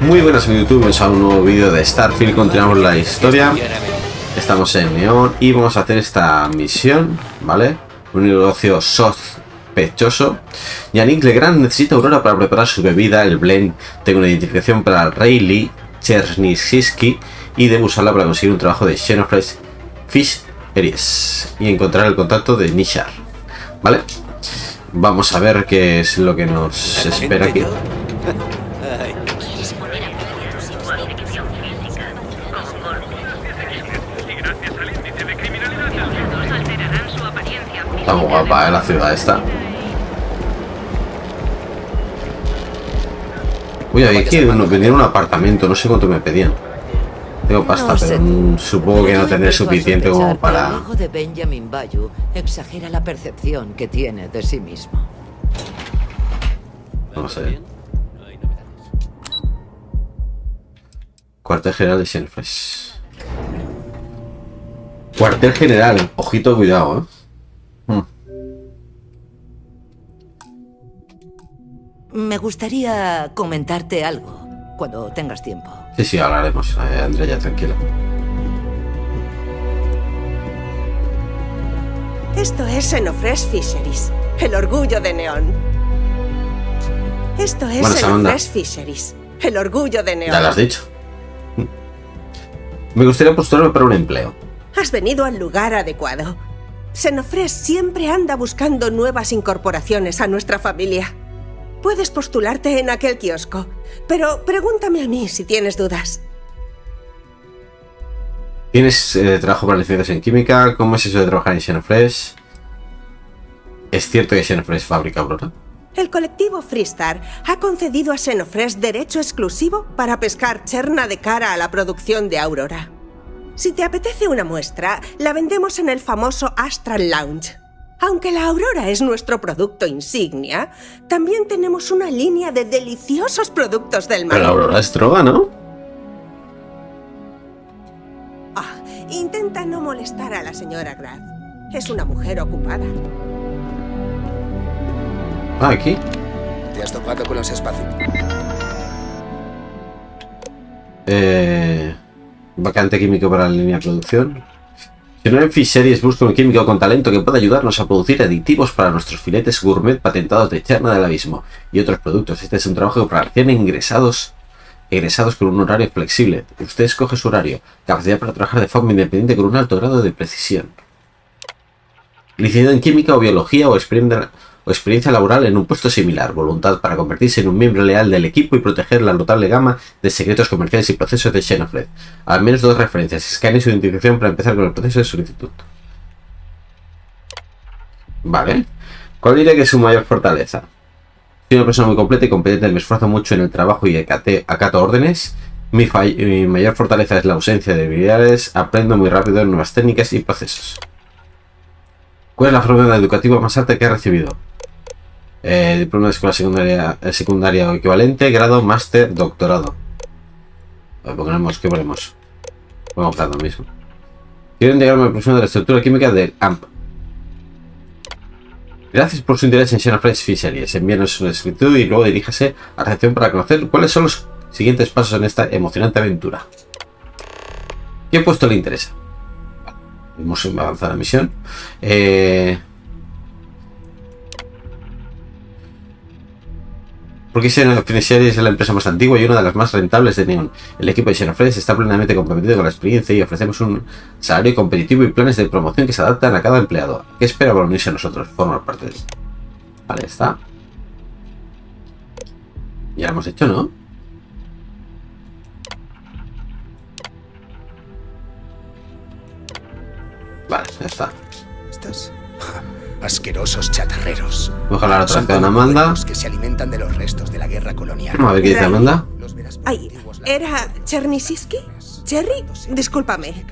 Muy buenas YouTube, bienvenidos a un nuevo vídeo de Starfield, continuamos la historia. Estamos en Neon y vamos a hacer esta misión, ¿vale? Un negocio sospechoso. Yannick Legrand necesita Aurora para preparar su bebida, el blend. Tengo una identificación para Rayleigh Chernyshitsky Y debe usarla para conseguir un trabajo de Xenofresh Fish Aries Y encontrar el contacto de Nishar, ¿vale? Vamos a ver qué es lo que nos espera aquí Está muy guapa, ¿eh? La ciudad esta. Uy, aquí nos vendían un apartamento, no sé cuánto me pedían. Tengo pasta, pero supongo que no tendré suficiente como para... El de Benjamin Bayu exagera la percepción que tiene de sí mismo. No sé. Cuartel General de Xenofresh. Cuartel General, ojito, cuidado, ¿eh? Me gustaría comentarte algo cuando tengas tiempo. Sí, sí, hablaremos, eh, Andrea, tranquilo. Esto es Xenofresh Fisheries, el orgullo de Neón. Esto es Bueno. Xenofresh Fisheries, el orgullo de Neón. Ya lo has dicho. Me gustaría postularme para un empleo. Has venido al lugar adecuado. Xenofresh siempre anda buscando nuevas incorporaciones a nuestra familia. Puedes postularte en aquel kiosco, pero pregúntame a mí si tienes dudas. ¿Tienes eh, trabajo para licenciados en química? ¿Cómo es eso de trabajar en Xenofresh? ¿Es cierto que Xenofresh fabrica Aurora? El colectivo Freestar ha concedido a Xenofresh derecho exclusivo para pescar cherna de cara a la producción de Aurora. Si te apetece una muestra, la vendemos en el famoso Astral Lounge. Aunque la Aurora es nuestro producto insignia, también tenemos una línea de deliciosos productos del mar. Pero la Aurora es droga, ¿no? Ah, intenta no molestar a la señora Grad. Es una mujer ocupada. Ah, aquí. ¿Te has topado con los espacios? Eh, vacante químico para la línea de producción. En Fish Series busca un químico con talento que pueda ayudarnos a producir aditivos para nuestros filetes gourmet patentados de Cherna del Abismo y otros productos. Este es un trabajo para recién ingresados, egresados con un horario flexible. Usted escoge su horario, capacidad para trabajar de forma independiente con un alto grado de precisión. Licenciado en química o biología o experiencia, o experiencia laboral en un puesto similar, voluntad para convertirse en un miembro leal del equipo y proteger la notable gama de secretos comerciales y procesos de Xenofred. Al menos dos referencias, escaneo y su identificación para empezar con el proceso de solicitud. Vale. ¿Cuál diría que es su mayor fortaleza? Soy una persona muy completa y competente, me esfuerzo mucho en el trabajo y acato órdenes. Mi, mi mayor fortaleza es la ausencia de habilidades, aprendo muy rápido nuevas técnicas y procesos. ¿Cuál es la formación educativa más alta que ha recibido? Eh, diploma de escuela secundaria, eh, o equivalente, grado, máster, doctorado. Ver, ponemos, ¿qué ponemos? Vamos a lo mismo. Quiero integrarme la próxima de la estructura química del AMP. Gracias por su interés en Xenofresh Fisheries. Envíanos una escritura y luego diríjase a la recepción para conocer cuáles son los siguientes pasos en esta emocionante aventura. ¿Qué puesto le interesa? Hemos avanzado la misión. Eh, Porque Xenofresh es la empresa más antigua y una de las más rentables de Neon. El equipo de Xenofresh está plenamente comprometido con la experiencia y ofrecemos un salario competitivo y planes de promoción que se adaptan a cada empleado. ¿Qué espera para unirse a nosotros? Formar parte de esto. Vale, está. Ya lo hemos hecho, ¿no? Vale, ya está. Estos asquerosos chatarreros. Vamos a hablar otra Amanda. que se alimentan de los restos de la guerra colonial. Vamos a ver qué dice Amanda. Ay, ¿era Chernyshitsky? ¿Cherry? Discúlpame.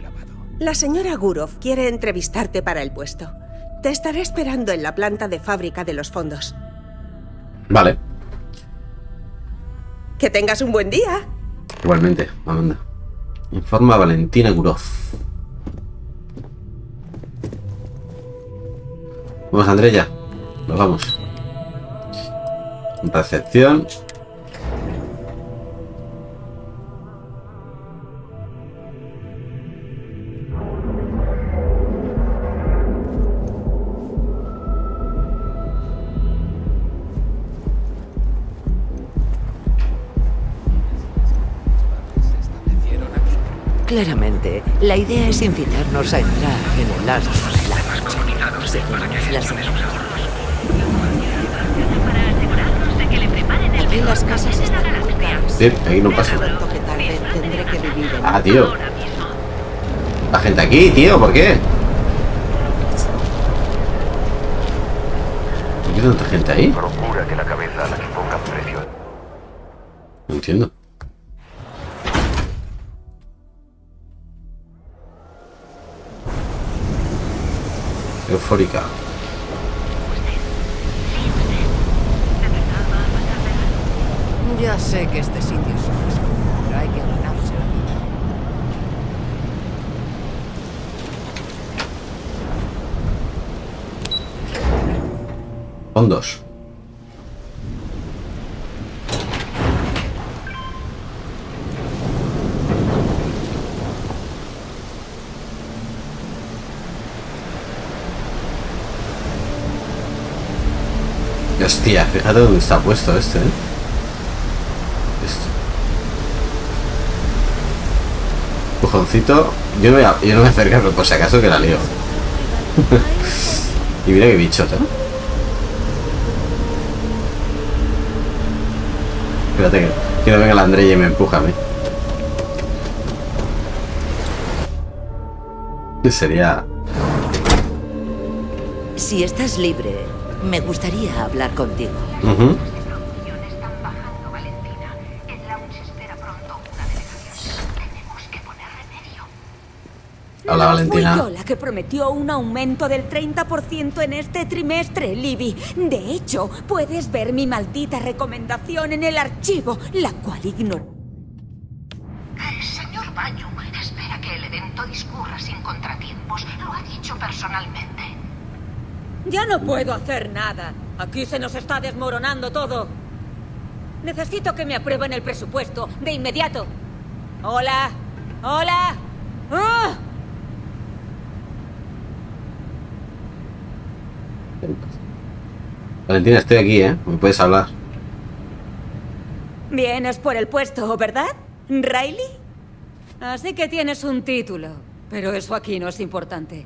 La señora Gurov quiere entrevistarte para el puesto. Te estaré esperando en la planta de fábrica de los fondos. Vale, Que tengas un buen día. igualmente, Amanda. Informa a Valentina Gurov. Vamos, Andrea, Nos vamos. Recepción. Claramente, la idea es incitarnos a entrar en el lago según la señora. Aquí las casas están muy caras. Sí, aquí no pasa nada. Que tal vez tendré que vivir en Ah, tío. La gente aquí, tío, ¿por qué? ¿Por qué tanta gente ahí? Procura que la cabeza a la que pongan precio. No entiendo. Eufórica. Ya sé que este sitio es un asco, pero hay que ganarse la vida. Fondos. Hostia, fíjate dónde está puesto este, ¿eh? Esto. Pujoncito. Yo no voy a, yo no voy a acercarme por si acaso que la lío. y mira qué bichota. Espérate que, que no venga la Andrea y me empuja a mí. Que sería. Si estás libre, me gustaría hablar contigo. Ujú. están bajando, Valentina. El lounge espera pronto una delegación. Tenemos que poner remedio. Hola Valentina. Fui yo la que prometió un aumento del 30% en este trimestre, Libby. De hecho, puedes ver mi maldita recomendación en el archivo, la cual ignoro. Ya no puedo hacer nada. Aquí se nos está desmoronando todo. Necesito que me aprueben el presupuesto de inmediato. Hola. Hola. ¡Ah! Valentina, estoy aquí, ¿eh? Me puedes hablar. Vienes por el puesto, ¿verdad? ¿Riley? Así que tienes un título. Pero eso aquí no es importante.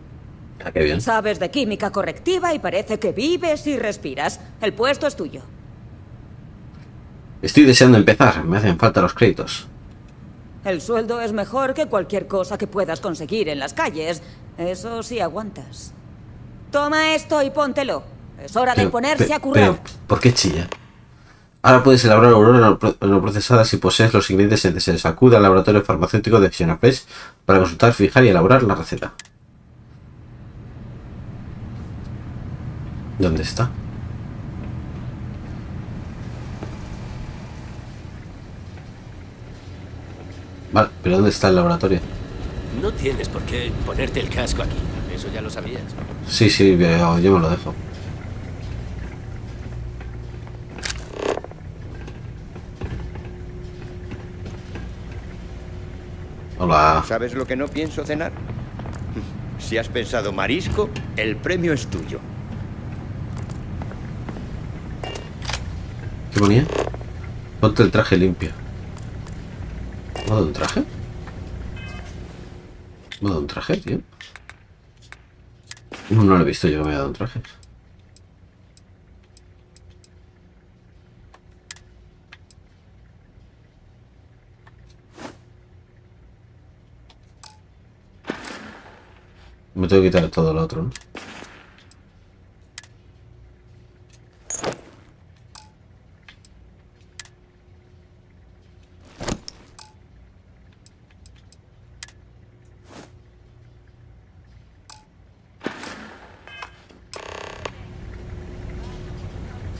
Ah, qué bien. Sabes de química correctiva y parece que vives y respiras. El puesto es tuyo. Estoy deseando empezar. Me hacen falta los créditos. El sueldo es mejor que cualquier cosa que puedas conseguir en las calles. Eso sí aguantas. Toma esto y póntelo. Es hora de Pero- ponerse pe- a currar. pero, ¿por qué chilla? Ahora puedes elaborar aurora no pro- no procesada si posees los ingredientes necesarios. Acude al laboratorio farmacéutico de Xenoplex para consultar, fijar y elaborar la receta. ¿Dónde está? Vale, pero ¿dónde está el laboratorio? No tienes por qué ponerte el casco aquí. Eso ya lo sabías. Sí, sí, yo, yo me lo dejo. Hola. ¿Sabes lo que no pienso cenar? Si has pensado marisco, el premio es tuyo. ¿Qué ponía? Ponte el traje limpio. ¿Me ha un traje? ¿Me ha un traje, tío? No, no lo he visto yo que me ha dado un traje. Me tengo que quitar todo lo otro, ¿no?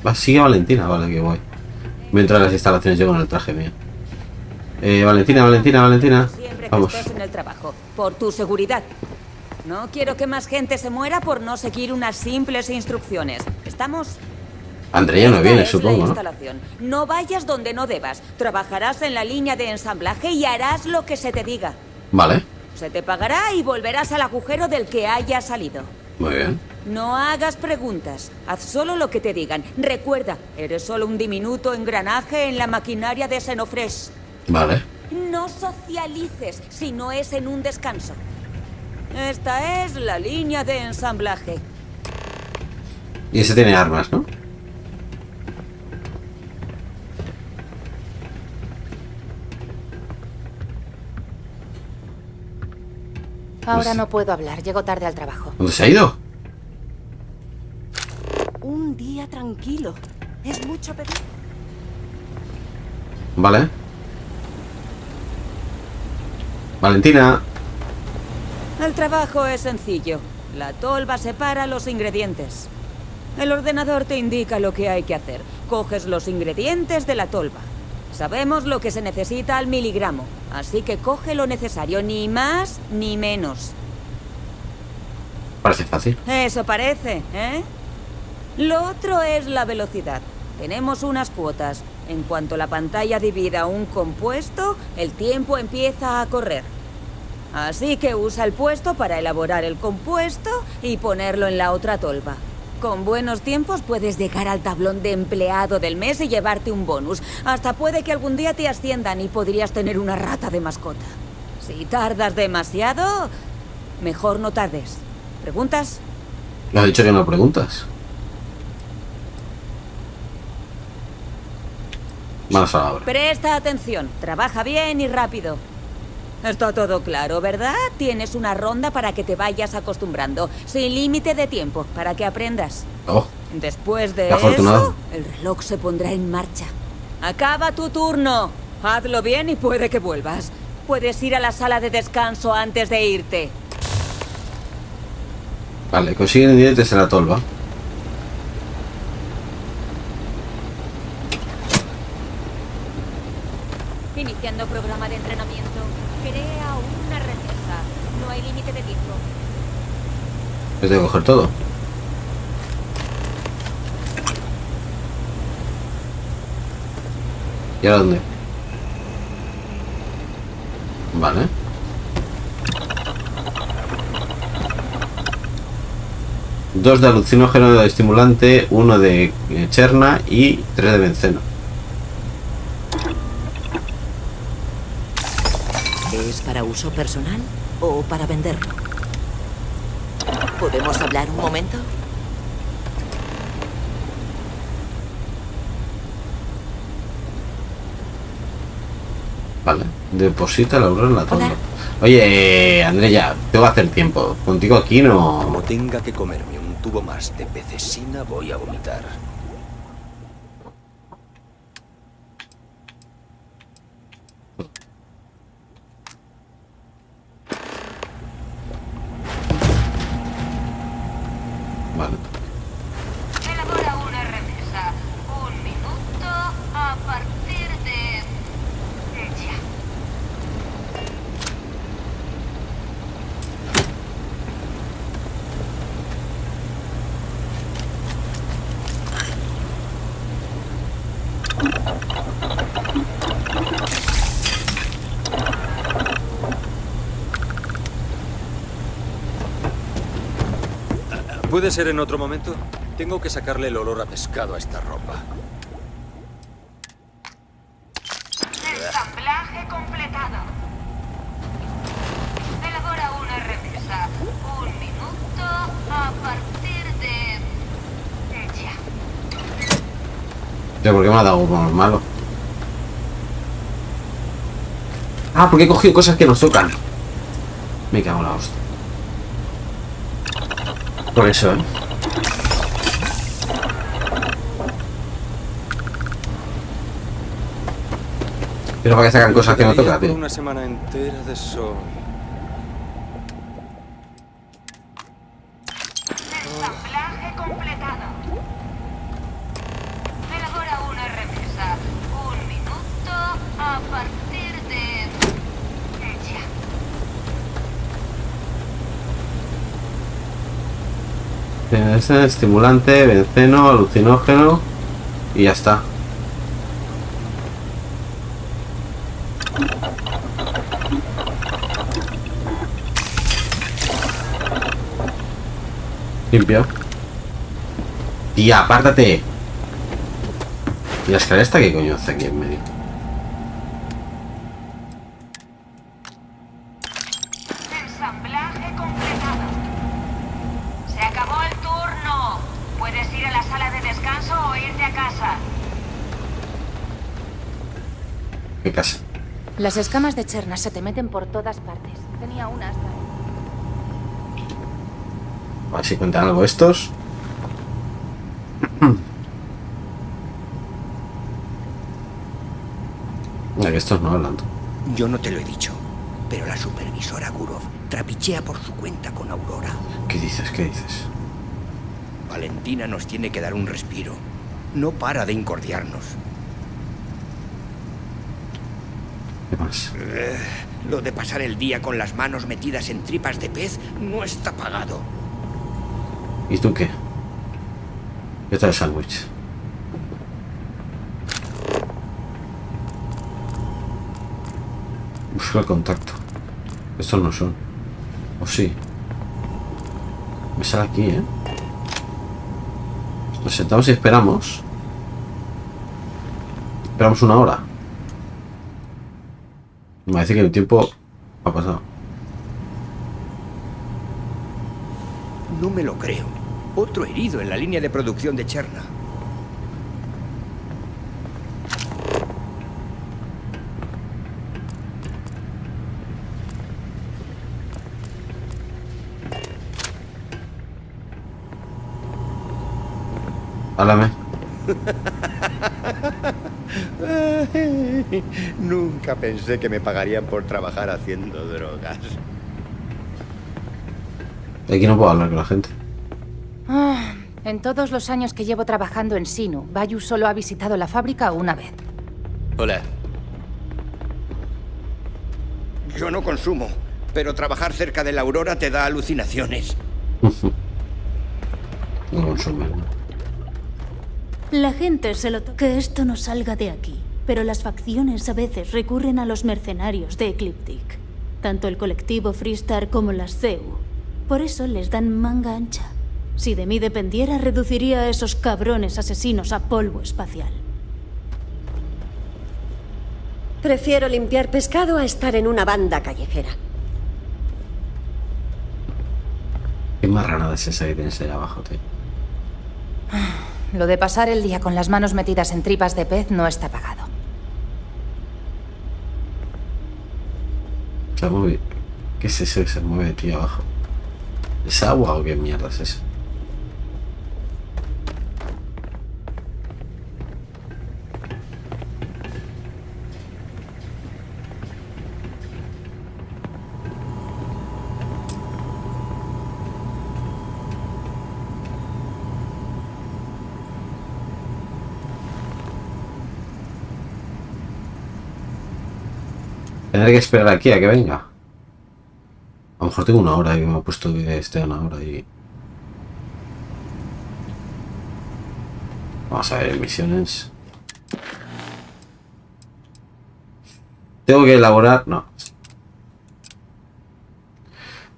Va, sigue Valentina, vale, que voy. Mientras las instalaciones llego en el traje mío. Eh, Valentina, Valentina, Valentina. Siempre que Vamos. estés en el trabajo, por tu seguridad. No quiero que más gente se muera por no seguir unas simples instrucciones. ¿Estamos? Andrea no viene, supongo, ¿no? No vayas donde no debas. Trabajarás en la línea de ensamblaje y harás lo que se te diga. Vale, Se te pagará y volverás al agujero del que hayas salido. Muy bien. No hagas preguntas. Haz solo lo que te digan. Recuerda, eres solo un diminuto engranaje en la maquinaria de Xenofresh. Vale. No socialices si no es en un descanso. Esta es la línea de ensamblaje. Y ese tiene armas, ¿no? Ahora Pues- no puedo hablar, llego tarde al trabajo. ¿Dónde se ha ido? Un día tranquilo. ¿Es mucho pedir? Vale. Valentina. El trabajo es sencillo. La tolva separa los ingredientes. El ordenador te indica lo que hay que hacer. Coges los ingredientes de la tolva. Sabemos lo que se necesita al miligramo, así que coge lo necesario, ni más ni menos. Parece fácil. Eso parece, ¿eh? Lo otro es la velocidad. Tenemos unas cuotas. En cuanto la pantalla divida un compuesto, el tiempo empieza a correr. Así que usa el puesto para elaborar el compuesto y ponerlo en la otra tolva. Con buenos tiempos puedes llegar al tablón de empleado del mes y llevarte un bonus. Hasta puede que algún día te asciendan y podrías tener una rata de mascota. Si tardas demasiado, mejor no tardes. ¿Preguntas? Lo has dicho que no preguntas. La obra. Presta atención, trabaja bien y rápido. Está todo claro, ¿verdad? Tienes una ronda para que te vayas acostumbrando, sin límite de tiempo, para que aprendas. Oh, Después de eso, el reloj se pondrá en marcha. Acaba tu turno. Hazlo bien y puede que vuelvas. Puedes ir a la sala de descanso antes de irte. vale, consiguen ingredientes en la tolva. Iniciando programa de entrenamiento. Crea una receta. No hay límite de tiempo. Yo tengo que coger todo. ¿Y ahora dónde? Vale. Dos de alucinógeno de estimulante, uno de eh, cherna y tres de benceno. ¿Es para uso personal o para venderlo? ¿Podemos hablar un momento? Vale. Deposita la aurora en la tonda. Oye, Andrea, te va a hacer tiempo. Contigo aquí no. Como tenga que comerme un tubo más de pecesina, voy a vomitar. Vale. Elabora una remesa. Un minuto a partir de... Ya. ¿Puede ser en otro momento? Tengo que sacarle el olor a pescado a esta ropa. Ensamblaje completado. Elabora una remesa. Un minuto a partir de... Ya. ¿por qué me ha dado como malo? Ah, porque he cogido cosas que nos tocan. Me cago en la hostia. Por eso, ¿eh? Pero para que sacan cosas que no por tío. Una semana entera de sol. Ensamblaje completado. Elabora una remesa. Un minuto a partir de... Ya. Estimulante, benceno, alucinógeno y ya está. Limpio. Tía, apártate. ¿Y la escalera esta qué coño hace aquí en medio? Las escamas de Cherna se te meten por todas partes. Tenía una hasta... A ver si cuentan algo estos. Mira que estos no hablan. Yo no te lo he dicho, pero la supervisora Gurov trapichea por su cuenta con Aurora. ¿Qué dices? ¿Qué dices? Valentina nos tiene que dar un respiro. No para de incordiarnos. ¿Qué más? Eh, lo de pasar el día con las manos metidas en tripas de pez no está pagado. ¿Y tú qué? ¿Qué tal el sándwich? Busca el contacto. Estos no son. ¿O sí? Me sale aquí, ¿eh? Nos sentamos y esperamos. Esperamos una hora. Me parece que el tiempo ha pasado. No me lo creo. Otro herido en la línea de producción de Cherna. Háblame. Nunca pensé que me pagarían por trabajar haciendo drogas. Aquí no puedo hablar con la gente. Ah, en todos los años que llevo trabajando en Sinu, Bayu solo ha visitado la fábrica una vez. Hola. Yo no consumo, pero trabajar cerca de la aurora te da alucinaciones. No consumen. La gente se lo to- que esto no salga de aquí, pero las facciones a veces recurren a los mercenarios de Ecliptic. Tanto el colectivo Freestar como las CEU. Por eso les dan manga ancha. Si de mí dependiera, reduciría a esos cabrones asesinos a polvo espacial. Prefiero limpiar pescado a estar en una banda callejera. ¿Qué marranada es esa que tienes ahí abajo, tío? Lo de pasar el día con las manos metidas en tripas de pez no está pagado. Se mueve. ¿Qué es eso que se mueve, tío, abajo? ¿Es agua o qué mierda es eso? Tendré que esperar aquí a que venga. A lo mejor tengo una hora y me ha puesto esté una hora y... Vamos a ver, misiones. Tengo que elaborar... No.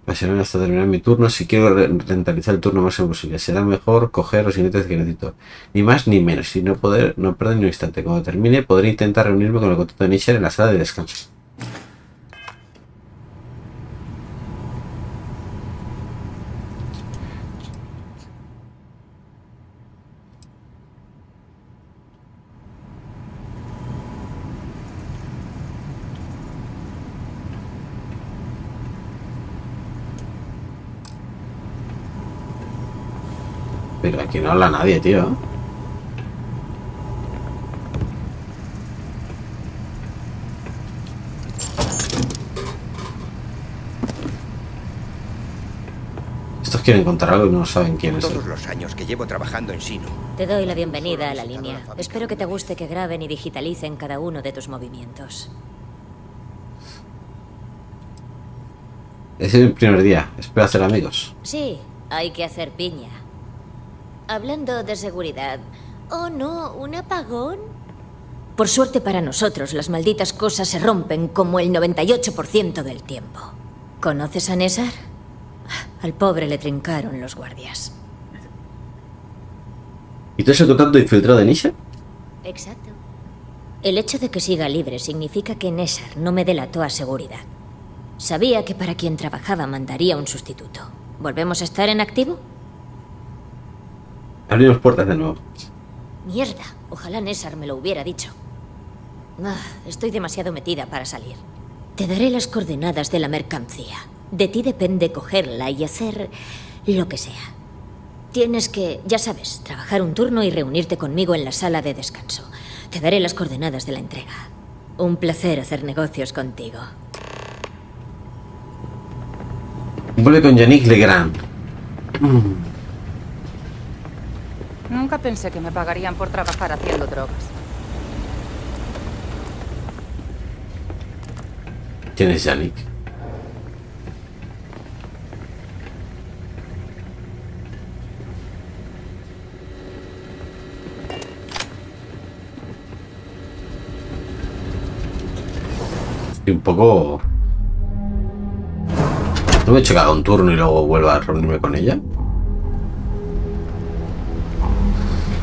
Presionarme hasta terminar mi turno. Si quiero re- rentabilizar el turno más posible, será mejor coger los ingredientes que necesito. Ni más ni menos. Y no poder, no perder ni un instante. Cuando termine, podré intentar reunirme con el contacto de Nisher en la sala de descanso. Pero aquí no habla nadie, tío. Estos quieren contar algo y no saben quién es. Todos los años que llevo trabajando en Sino, Te doy la bienvenida a la línea. Espero que te guste que graben y digitalicen cada uno de tus movimientos. Es el primer día. Espero hacer amigos. Sí, hay que hacer piña. Hablando de seguridad. Oh, no, un apagón. Por suerte para nosotros, las malditas cosas se rompen como el 98% del tiempo. ¿Conoces a Nessar? Al pobre le trincaron los guardias. ¿Y tú es el contacto infiltrado de Nisha? Exacto. El hecho de que siga libre significa que Nessar no me delató a seguridad. Sabía que para quien trabajaba mandaría un sustituto. ¿Volvemos a estar en activo? Abrimos puertas de nuevo. Mierda, ojalá Nessar me lo hubiera dicho. Ah, estoy demasiado metida para salir. Te daré las coordenadas de la mercancía. De ti depende cogerla y hacer lo que sea. Tienes que, ya sabes, trabajar un turno y reunirte conmigo en la sala de descanso. Te daré las coordenadas de la entrega. Un placer hacer negocios contigo. Vuelve con Yannick Legrand. Mm. Nunca pensé que me pagarían por trabajar haciendo drogas. ¿Quién es Yannick? Estoy un poco... ¿No me he checado un turno y luego vuelvo a reunirme con ella?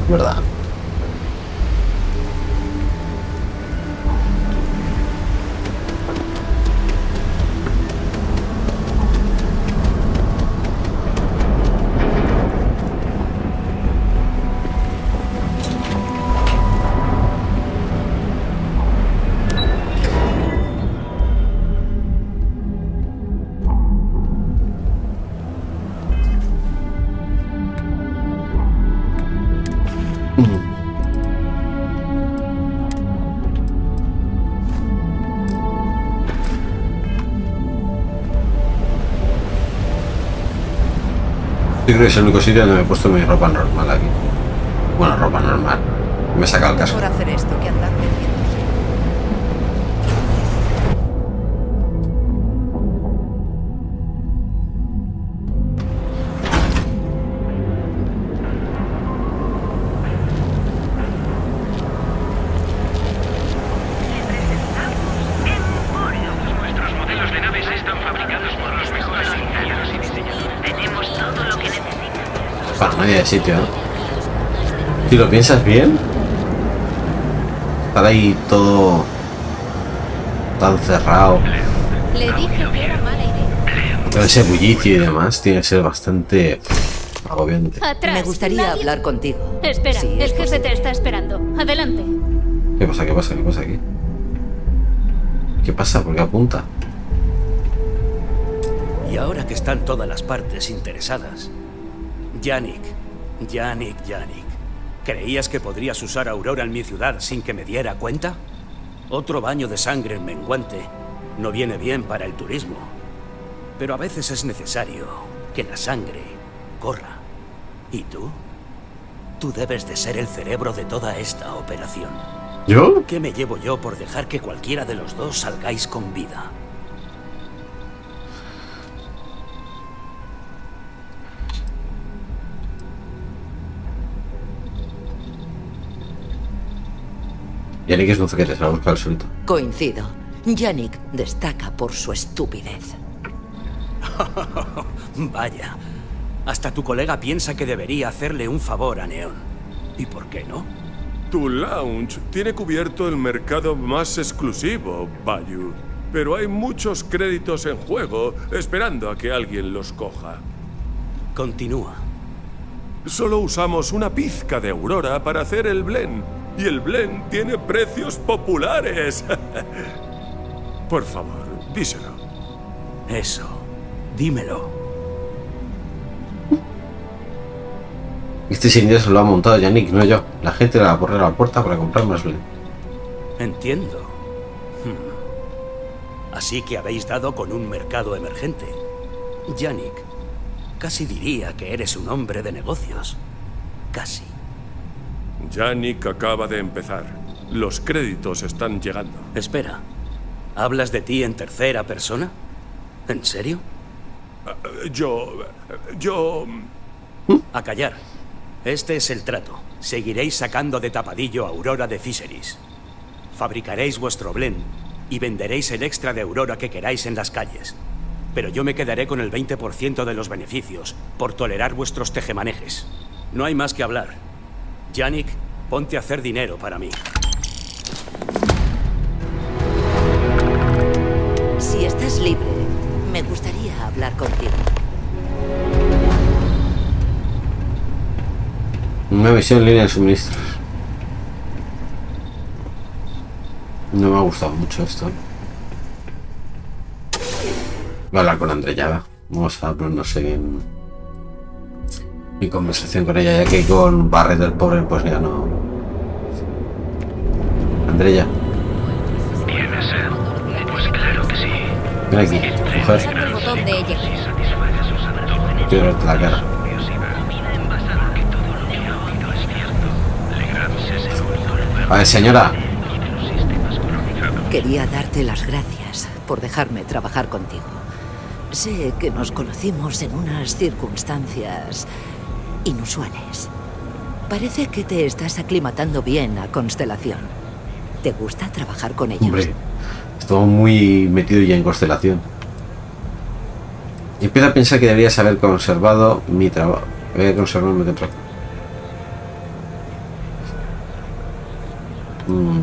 ¿Verdad? Creo que es el único sitio donde me he puesto mi ropa normal aquí. Bueno, ropa normal. Me saca el casco. Por hacer esto que sitio, ¿eh? Si lo piensas bien, estar ahí todo tan cerrado, Le dije que era mala idea. con ese bullicio y demás, tiene que ser bastante agobiante. Atrás. Me gustaría nadie- hablar contigo. Espera, Sí, es el jefe te está esperando. Adelante. ¿Qué pasa? ¿Qué pasa? ¿Qué pasa aquí? ¿Qué pasa? ¿Por qué apunta? Y ahora que están todas las partes interesadas. Yannick, Yannick, Yannick. ¿Creías que podrías usar Aurora en mi ciudad sin que me diera cuenta? Otro baño de sangre en menguante no viene bien para el turismo. Pero a veces es necesario que la sangre corra. ¿Y tú? Tú debes de ser el cerebro de toda esta operación. ¿Yo? ¿Qué me llevo yo por dejar que cualquiera de los dos salgáis con vida? Yannick es un zoquete, se lo ha buscado el solito. Coincido. Yannick destaca por su estupidez. Vaya. Hasta tu colega piensa que debería hacerle un favor a Neon. ¿Y por qué no? Tu lounge tiene cubierto el mercado más exclusivo, Bayou. Pero hay muchos créditos en juego esperando a que alguien los coja. Continúa. Solo usamos una pizca de Aurora para hacer el blend. Y el blend tiene precios populares. Por favor, díselo. Eso. Dímelo. Este sin se lo ha montado Yannick, no yo. La gente le va a poner a la puerta para comprar más blend. Entiendo. Hmm. Así que habéis dado con un mercado emergente. Yannick, casi diría que eres un hombre de negocios. Casi. Yannick acaba de empezar. Los créditos están llegando. Espera. ¿Hablas de ti en tercera persona? ¿En serio? Eh, Yo... Yo... A callar. Este es el trato. Seguiréis sacando de tapadillo Aurora de Fisheries. Fabricaréis vuestro blend y venderéis el extra de Aurora que queráis en las calles. Pero yo me quedaré con el 20% de los beneficios por tolerar vuestros tejemanejes. No hay más que hablar. Yannick, ponte a hacer dinero para mí. Si estás libre, me gustaría hablar contigo. Una misión en línea de suministros. No me ha gustado mucho esto. Voy a hablar con Andrea. Vamos a ponernos en mi conversación con ella, ya que con Barret del pobre pues ya no. Andrea. ¿Tienes sed? Pues claro que sí. Ven aquí, mujer. Quiero verte la cara. A ver, señora. Quería darte las gracias por dejarme trabajar contigo. Sé que nos conocimos en unas circunstancias inusuales. Parece que te estás aclimatando bien a Constelación. ¿Te gusta trabajar con ellos? Hombre, estoy muy metido ya en constelación. Empiezo a pensar que deberías haber conservado mi trabajo. Haber conservado mi trabajo. Mm.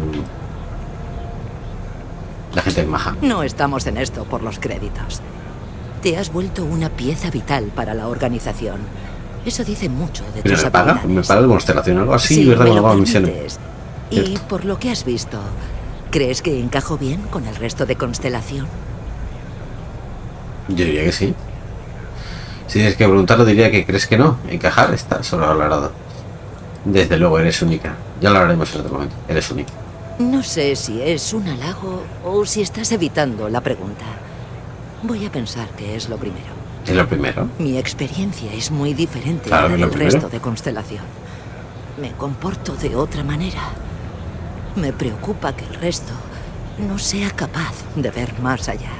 La gente es maja. No estamos en esto por los créditos. Te has vuelto una pieza vital para la organización. Eso dice mucho de Pero tus me paga, me paga de constelación, algo así, Sí, ¿verdad? me lo hago misiones. Y por lo que has visto, ¿crees que encajo bien con el resto de Constelación? Yo diría que sí. Si tienes que preguntarlo, diría que crees que no. Encajar está sobrevalorado. Desde luego, eres única. Ya lo hablaremos en otro momento. Eres única. No sé si es un halago o si estás evitando la pregunta. Voy a pensar que es lo primero. Es lo primero. Mi experiencia es muy diferente Claro, a la del resto de Constelación. Me comporto de otra manera. Me preocupa que el resto no sea capaz de ver más allá.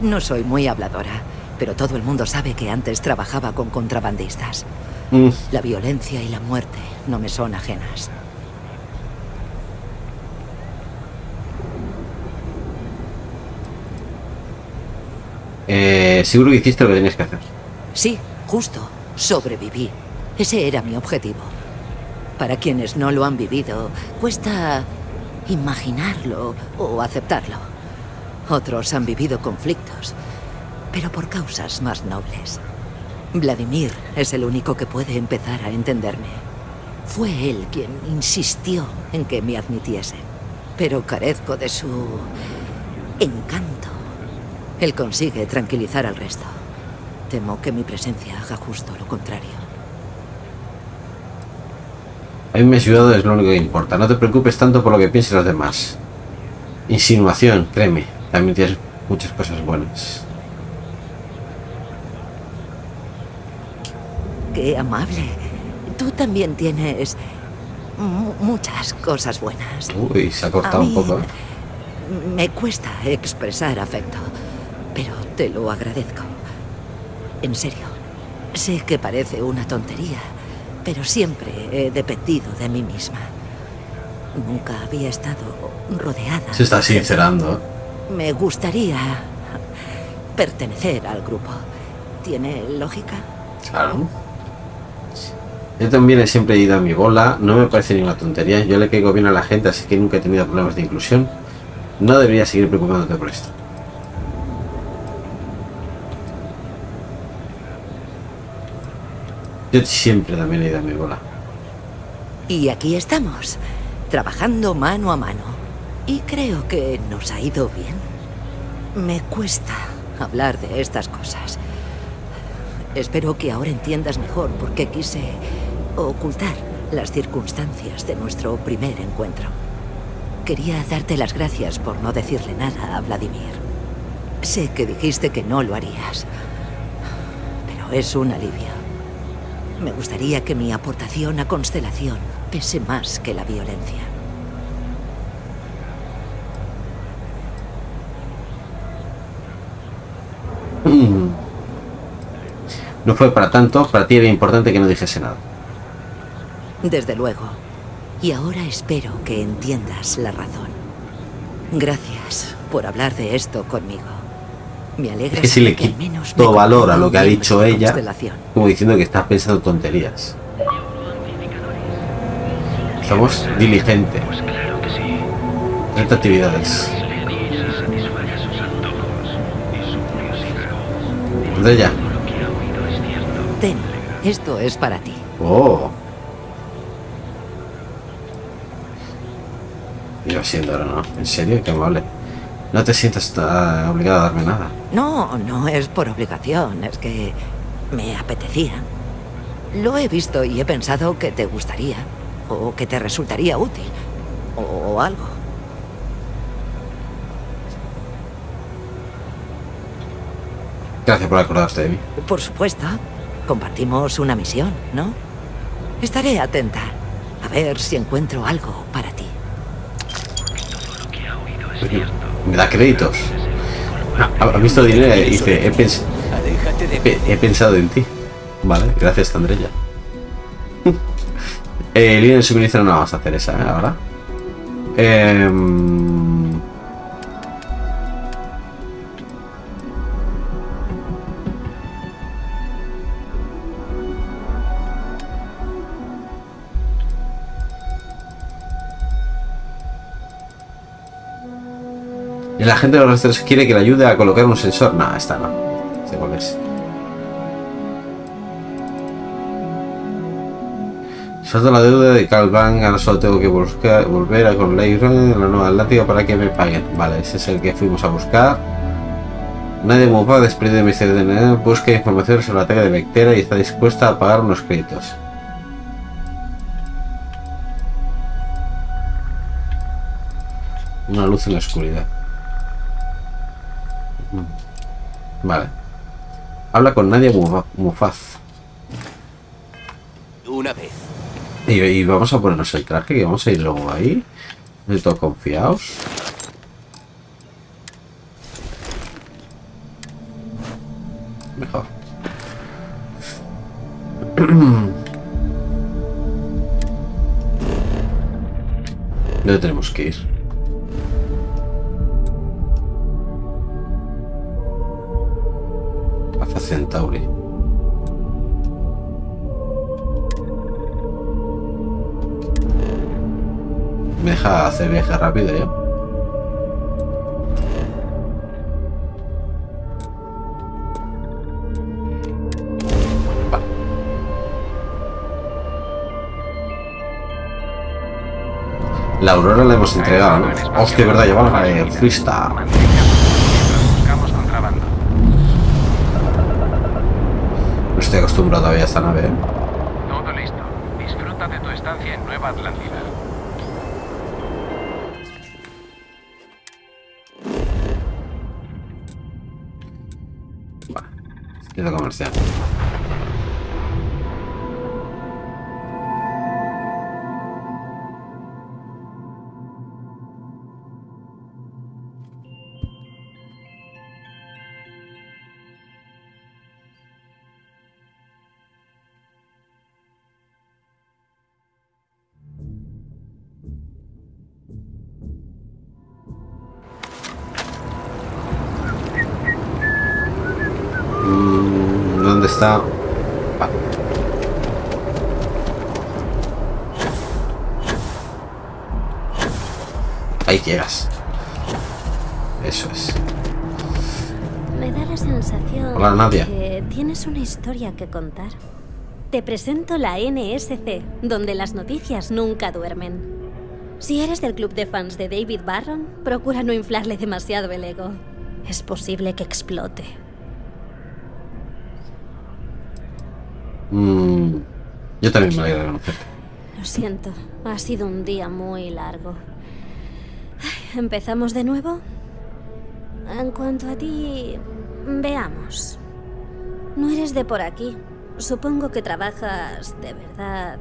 No soy muy habladora, pero todo el mundo sabe que antes trabajaba con contrabandistas. Mm. La violencia y la muerte no me son ajenas. Eh, seguro que hiciste lo que tenías que hacer. Sí, justo. Sobreviví. Ese era mi objetivo. Para quienes no lo han vivido, cuesta imaginarlo o aceptarlo. Otros han vivido conflictos, pero por causas más nobles. Vladimir es el único que puede empezar a entenderme. Fue él quien insistió en que me admitiesen, pero carezco de su encanto. Él consigue tranquilizar al resto. Temo que mi presencia haga justo lo contrario. A mí me has ayudado, es lo único que importa. No te preocupes tanto por lo que piensen los demás. Insinuación, créeme. También tienes muchas cosas buenas. Qué amable. Tú también tienes mu- muchas cosas buenas. Uy, se ha cortado A un poco. ¿eh? Me cuesta expresar afecto, pero te lo agradezco. En serio, sé que parece una tontería, pero siempre he dependido de mí misma. Nunca había estado rodeada. Se está sincerando. Me gustaría pertenecer al grupo. ¿Tiene lógica? Claro. Yo también he siempre ido a mi bola, no me parece ni una tontería. Yo le caigo bien a la gente, así que nunca he tenido problemas de inclusión. No deberías seguir preocupándote por esto. Yo siempre también he ido a mi bola. Y aquí estamos, trabajando mano a mano. Y creo que nos ha ido bien. Me cuesta hablar de estas cosas. Espero que ahora entiendas mejor por qué quise ocultar las circunstancias de nuestro primer encuentro. Quería darte las gracias por no decirle nada a Vladimir. Sé que dijiste que no lo harías, pero es un alivio. Me gustaría que mi aportación a Constelación pese más que la violencia. Mm. No fue para tanto, para ti era importante que no dijese nada. Desde luego. Y ahora espero que entiendas la razón. Gracias por hablar de esto conmigo. Me alegra Es que si le al menos me quito valor a lo que ha dicho ella, como diciendo que estás pensando tonterías. Somos diligente. 30 actividades. ¿Dónde ya? Ten, esto es para ti. Oh. Y va siendo ahora, ¿no? En serio, qué amable. No te sientas uh, obligado a darme nada. No, no es por obligación, es que me apetecía. Lo he visto y he pensado que te gustaría, o que te resultaría útil, o algo. Gracias por acordarte de mí. Por supuesto. Compartimos una misión, ¿no? Estaré atenta. A ver si encuentro algo para ti. Me da créditos. Ha, ha visto dinero y dice, he, pens he, he, pensado en ti. Vale, gracias Tandrella. eh, línea de suministro no vamos a hacer esa, ¿eh? Ahora. Eh, El agente de los rastreros quiere que le ayude a colocar un sensor. No, esta no. Sé cuál es. Salto la deuda de Calvan, ahora solo tengo que buscar, volver a con Leiron en la Nueva Atlántica para que me paguen. Vale, ese es el que fuimos a buscar. Nadie Mufa, desprendido de misterio de nada, busca información sobre la ataque de Vectera y está dispuesta a pagar unos créditos. Una luz en la oscuridad. Vale. Habla con Nadia Mufaz. Una vez. Y, vamos a ponernos el traje y vamos a ir luego ahí. De todos confiados. Mejor. ¿Dónde tenemos que ir? Centauri. Me deja hacer viaje rápido ya. La aurora la hemos entregado, ¿no? Hostia, verdad, llevamos a el freestyle. Estoy acostumbrado a esta nave. ¿eh? Todo listo. Disfruta de tu estancia en Nueva Atlántida. Vale. comercial. Historia que contar. Te presento la NSC, donde las noticias nunca duermen. Si eres del club de fans de David Barron, procura no inflarle demasiado el ego. Es posible que explote. Mm, yo también me alegra de conocerte. Lo siento, ha sido un día muy largo. ¿Empezamos de nuevo? En cuanto a ti, veamos. No eres de por aquí. Supongo que trabajas de verdad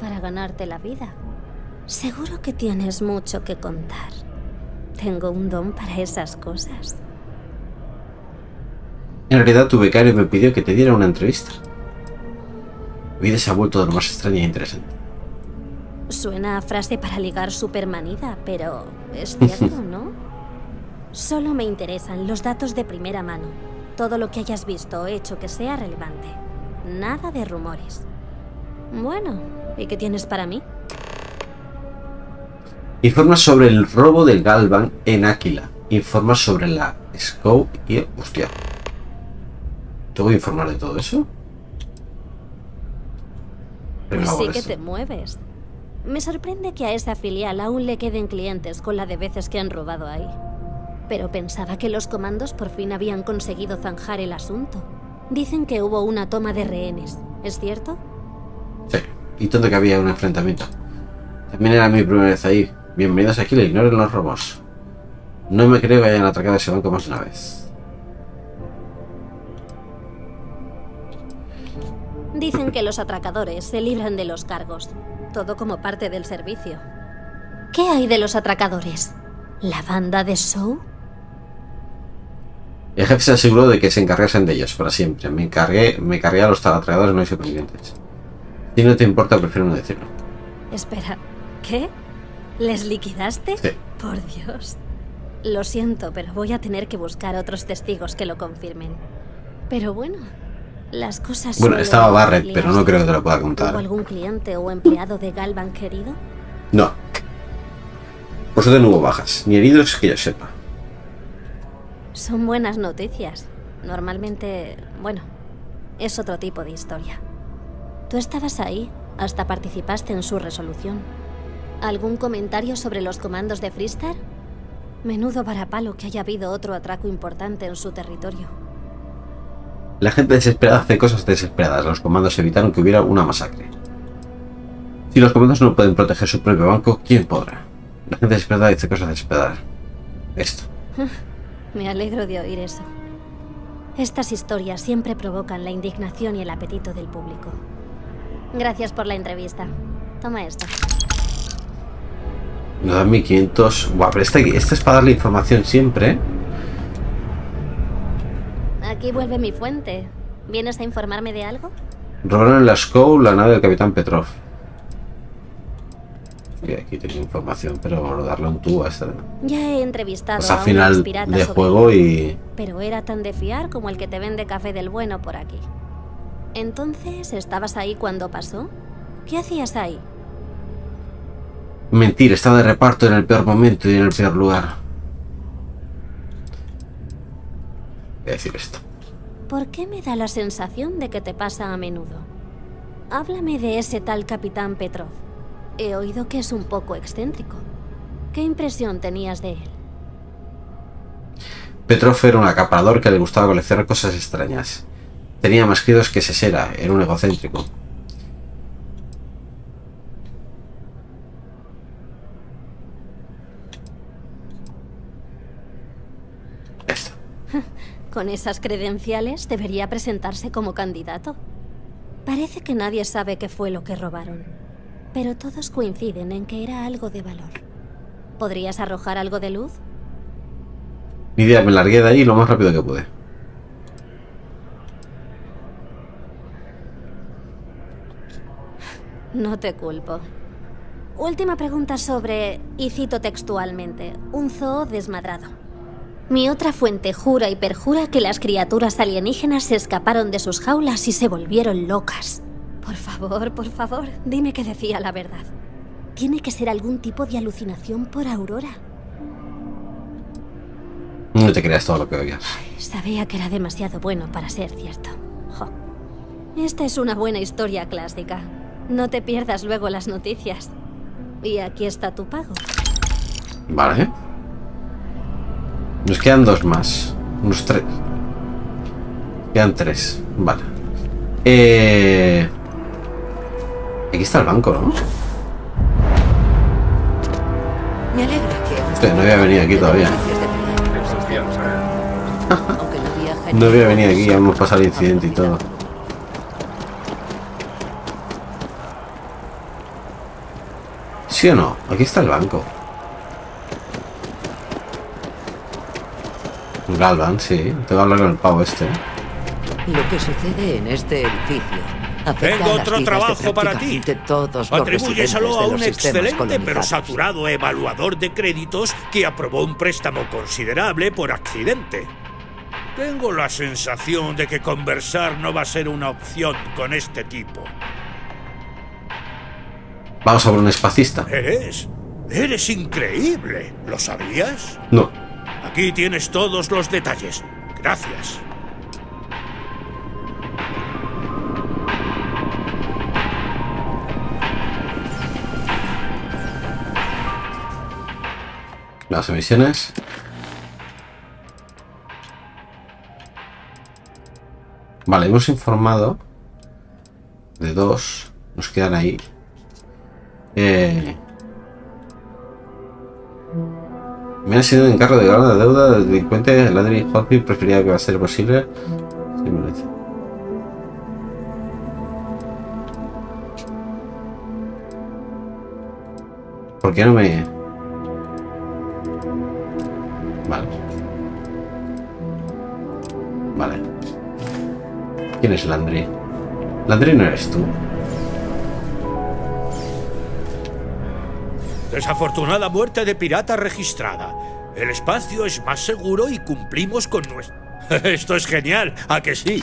para ganarte la vida. Seguro que tienes mucho que contar. Tengo un don para esas cosas. En realidad tu becario me pidió que te diera una entrevista. Mi vida se ha vuelto de lo más extraña e interesante. Suena a frase para ligar supermanida, pero es cierto, ¿no? Solo me interesan los datos de primera mano. Todo lo que hayas visto o hecho que sea relevante. Nada de rumores. Bueno, ¿y qué tienes para mí? Informa sobre el robo del Galvan en Aquila. Informa sobre la Scope y... Hostia. ¿Tengo que informar de todo eso? Pues sí que te mueves. Me sorprende que a esa filial aún le queden clientes con la de veces que han robado ahí. Pero pensaba que los comandos por fin habían conseguido zanjar el asunto. Dicen que hubo una toma de rehenes. ¿Es cierto? Sí, y tanto que había un enfrentamiento. También era mi primera vez ahí. Bienvenidos aquí, le ignoren los robos. No me creo que hayan atracado ese banco más de una vez. Dicen que los atracadores se libran de los cargos. Todo como parte del servicio. ¿Qué hay de los atracadores? ¿La banda de Show? El jefe se aseguró de que se encargasen de ellos para siempre. Me encargué, me cargué a los atracadores no supervivientes. Si no te importa, prefiero no decirlo. Espera, ¿qué? ¿Les liquidaste? Sí. Por Dios. Lo siento, pero voy a tener que buscar otros testigos que lo confirmen. Pero bueno, las cosas. Bueno, estaba Barrett, pero no creo que te lo pueda ¿Hubo contar. algún cliente o empleado de Galvan querido? No. Por suerte no hubo bajas, ni heridos que yo sepa. Son buenas noticias. Normalmente, bueno, es otro tipo de historia. Tú estabas ahí, hasta participaste en su resolución. ¿Algún comentario sobre los comandos de Freestar? Menudo varapalo que haya habido otro atraco importante en su territorio. La gente desesperada hace cosas desesperadas. Los comandos evitaron que hubiera una masacre. Si los comandos no pueden proteger su propio banco, ¿quién podrá? La gente desesperada dice cosas desesperadas. Esto. Me alegro de oír eso. Estas historias siempre provocan la indignación y el apetito del público. Gracias por la entrevista. Toma esto. Nos dan 1500. Buah, pero este, este es para darle información siempre. ¿eh? Aquí vuelve mi fuente. ¿Vienes a informarme de algo? Robaron en la SCOW la nave del capitán Petrov. Y aquí tenía información, pero darle un tubo a esta. Ya he entrevistado Pasa a final de juego y. Pero era tan de fiar como el que te vende café del bueno por aquí. Entonces, ¿estabas ahí cuando pasó? ¿Qué hacías ahí? Mentir, estaba de reparto en el peor momento y en el peor lugar. Voy a decir esto. ¿Por qué me da la sensación de que te pasa a menudo? Háblame de ese tal capitán Petrov. He oído que es un poco excéntrico. ¿Qué impresión tenías de él? Petrov era un acaparador que le gustaba coleccionar cosas extrañas. Tenía más críos que Sesera, era un egocéntrico. Con esas credenciales debería presentarse como candidato. Parece que nadie sabe qué fue lo que robaron, pero todos coinciden en que era algo de valor. ¿Podrías arrojar algo de luz? Ni idea, me largué de ahí lo más rápido que pude. No te culpo. Última pregunta sobre, y cito textualmente, un zoo desmadrado. Mi otra fuente jura y perjura que las criaturas alienígenas se escaparon de sus jaulas y se volvieron locas. Por favor, por favor, dime que decía la verdad. Tiene que ser algún tipo de alucinación por Aurora. No te creas todo lo que oigas. Sabía que era demasiado bueno para ser cierto. Jo. Esta es una buena historia clásica. No te pierdas luego las noticias. Y aquí está tu pago. Vale. Nos quedan dos más. Unos tres. Quedan tres. Vale. Eh... Aquí está el banco, ¿no? Me alegra que... Hostia, no había venido aquí todavía. Aunque no había venido aquí, ya hemos pasado el incidente y todo. ¿Sí o no? Aquí está el banco. Galvan, sí. Tengo que hablar con el pavo este. Lo que sucede en este edificio Tengo otro trabajo para ti. todos Atribúyeselo a un excelente pero saturado evaluador de créditos que aprobó un préstamo considerable por accidente. Tengo la sensación de que conversar no va a ser una opción con este tipo. Vamos a por un espacista. Eres. Eres increíble. ¿Lo sabías? No. Aquí tienes todos los detalles. Gracias. Las emisiones. Vale, hemos informado de dos. Nos quedan ahí. Eh, me han sido encargo de ganar la deuda del delincuente. Ladri Hoppy prefería que va a ser posible. Sí, me. ¿Por qué no me...? Vale. Vale. ¿Quién es Landry? Landry no eres tú. Desafortunada muerte de pirata registrada. El espacio es más seguro y cumplimos con nuestro... Esto es genial, ¿a que sí?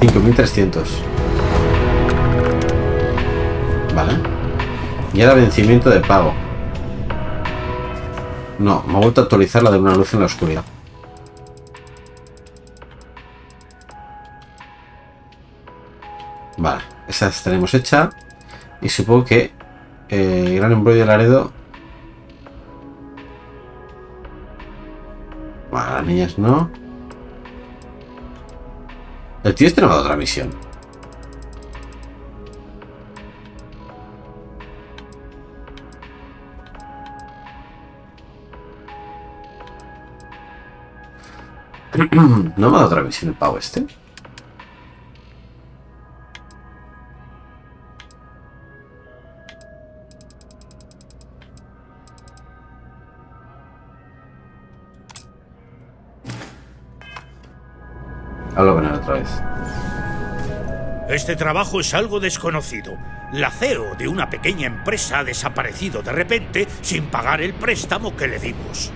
5300. Vale. Y ahora vencimiento de pago. No, me ha vuelto a actualizar la de una luz en la oscuridad. Vale, esa tenemos hecha. Y supongo que eh, Gran Embrollo de Laredo. Vale, las niñas no. El tío este no ha otra misión. ¿No me ha dado otra misión el pavo este? Hablo con él otra vez. Este trabajo es algo desconocido. La CEO de una pequeña empresa ha desaparecido de repente sin pagar el préstamo que le dimos.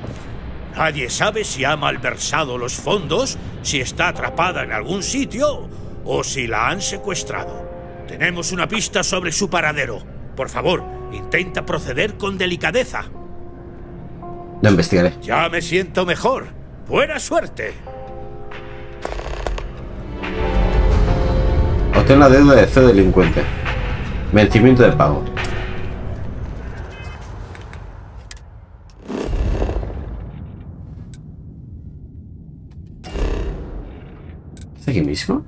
Nadie sabe si ha malversado los fondos, si está atrapada en algún sitio o si la han secuestrado. Tenemos una pista sobre su paradero. Por favor, intenta proceder con delicadeza. Lo investigaré. Ya me siento mejor. Buena suerte. Obtén la deuda de CEO delincuente. Vencimiento de pago. ¿Es aquí mismo?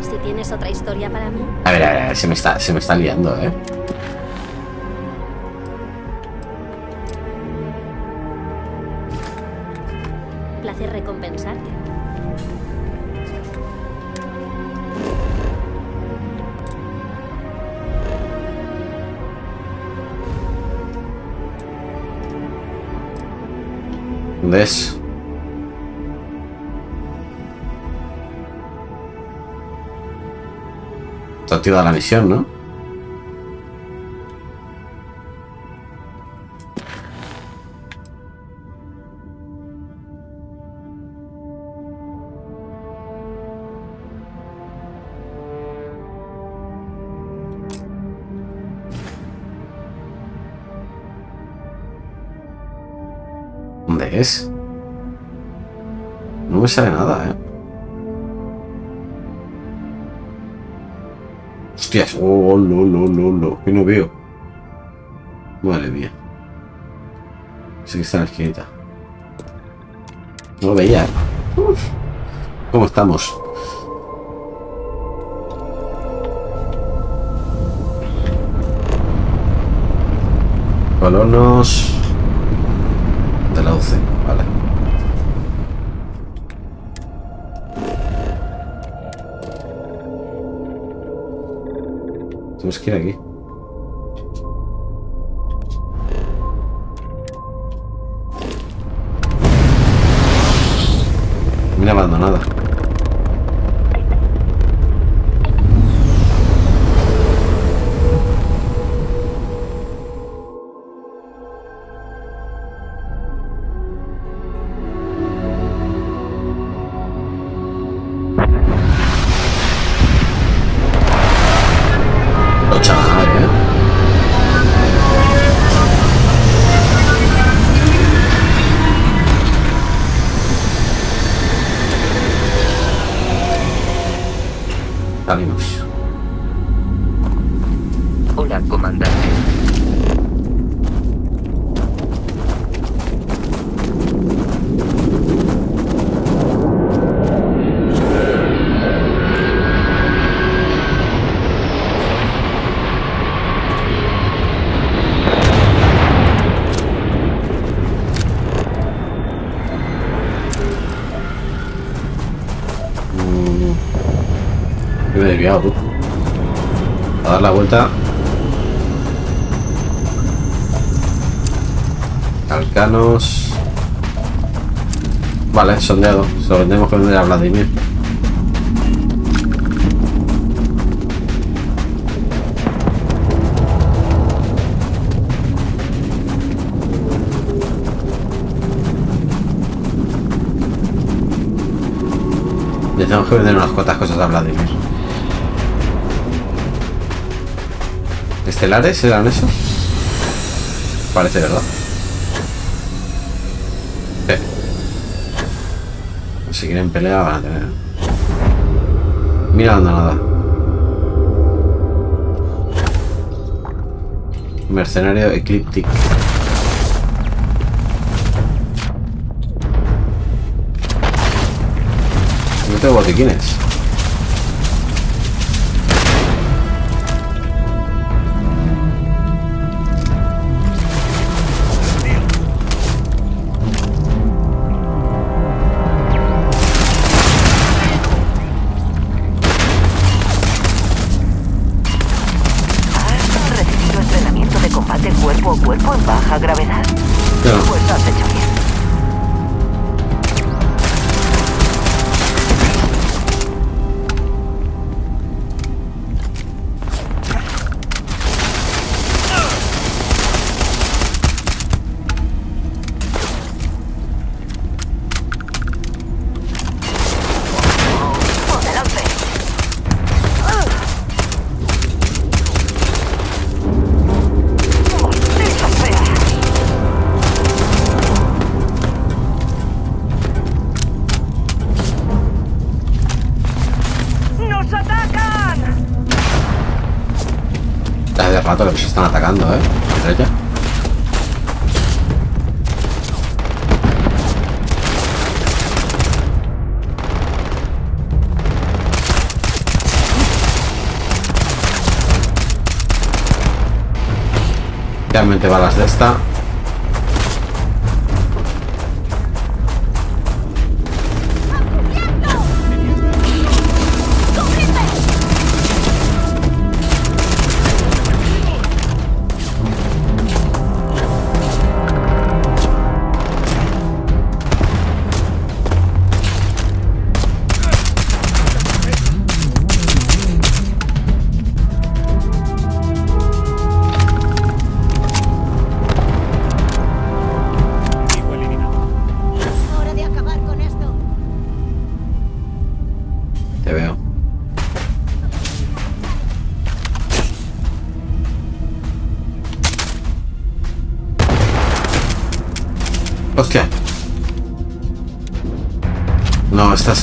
Si tienes otra historia para mí. A ver, a ver, a ver, se me está, se me está liando, ¿eh? Está activada la misión, ¿no? ¿Dónde es? No me sale nada, Hostias, oh, lo, lo, lo, lo, que no veo. Madre mía. Sé que está en la esquinita. No veía. Uf. ¿Cómo estamos? Colonos Tenemos que aquí. Mira abandonada. Dar la vuelta. Alcanos. Vale, sondeado. Se lo tendremos que vender a Vladimir. Tengo que vender unas cuantas cosas a Vladimir. ¿Estelares eran eso? Parece verdad. Eh. Si quieren pelea van a tener. Mira nada. Mercenario Ecliptic. No tengo botiquines. Rato que nos están atacando, ¿eh? Estrella. Realmente balas de esta.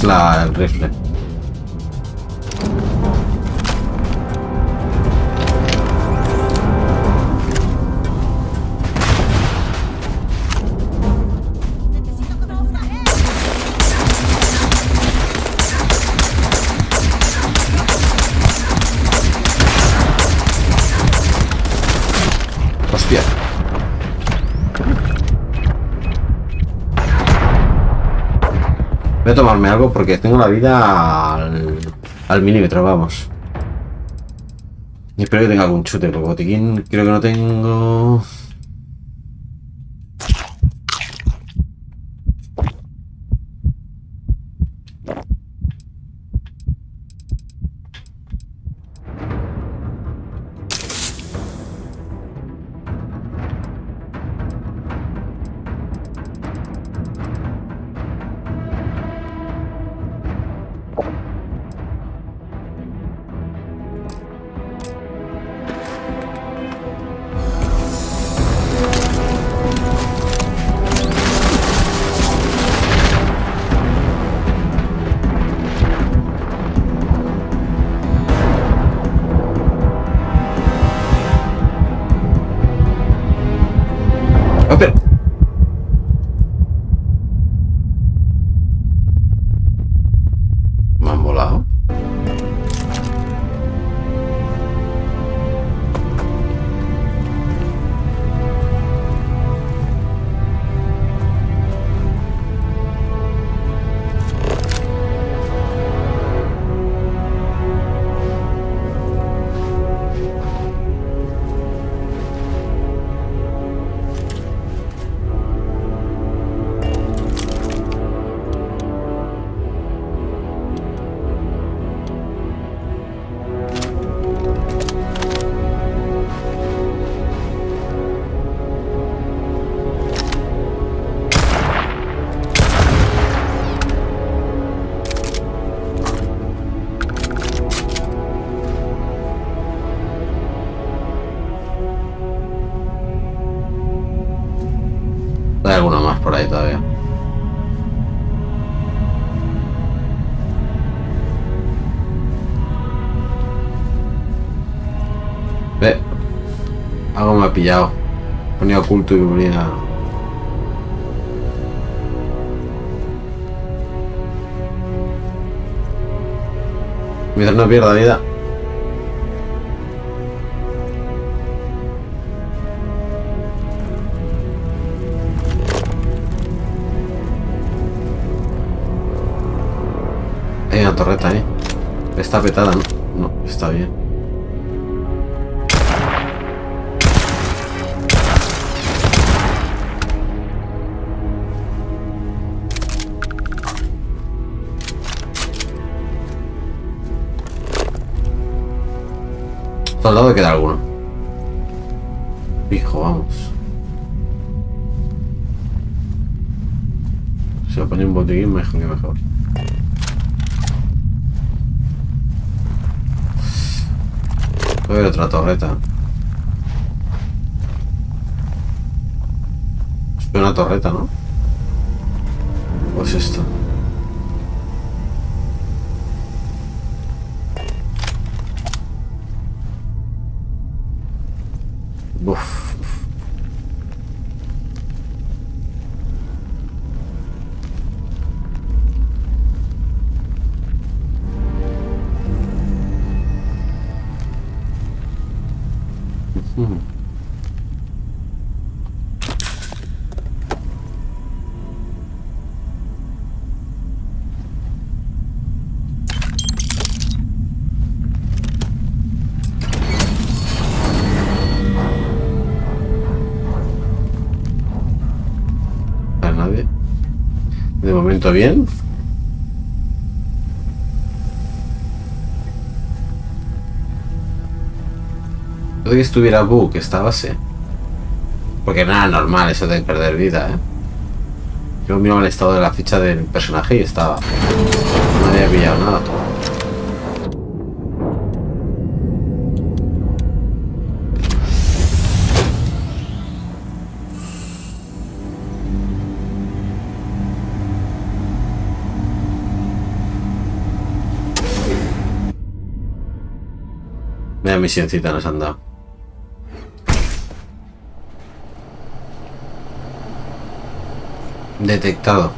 La el Voy tomarme algo porque tengo la vida al, al milímetro, vamos. Espero que tenga algún chute, porque botiquín creo que no tengo... Oculto y. Mientras no pierda vida. Hay una torreta ahí. Está petada, ¿no? No, está bien. Soldado queda alguno. Hijo, vamos. Se lo pone un botiquín mejor que mejor. Voy a ver otra torreta. Es una torreta, ¿no? Pues esto. Uf. Bien. Puede que estuviera bug esta base. Porque nada normal eso de perder vida, ¿eh? Yo miro el estado de la ficha del personaje y estaba... No había pillado nada. Misioncita nos han dado. Detectado.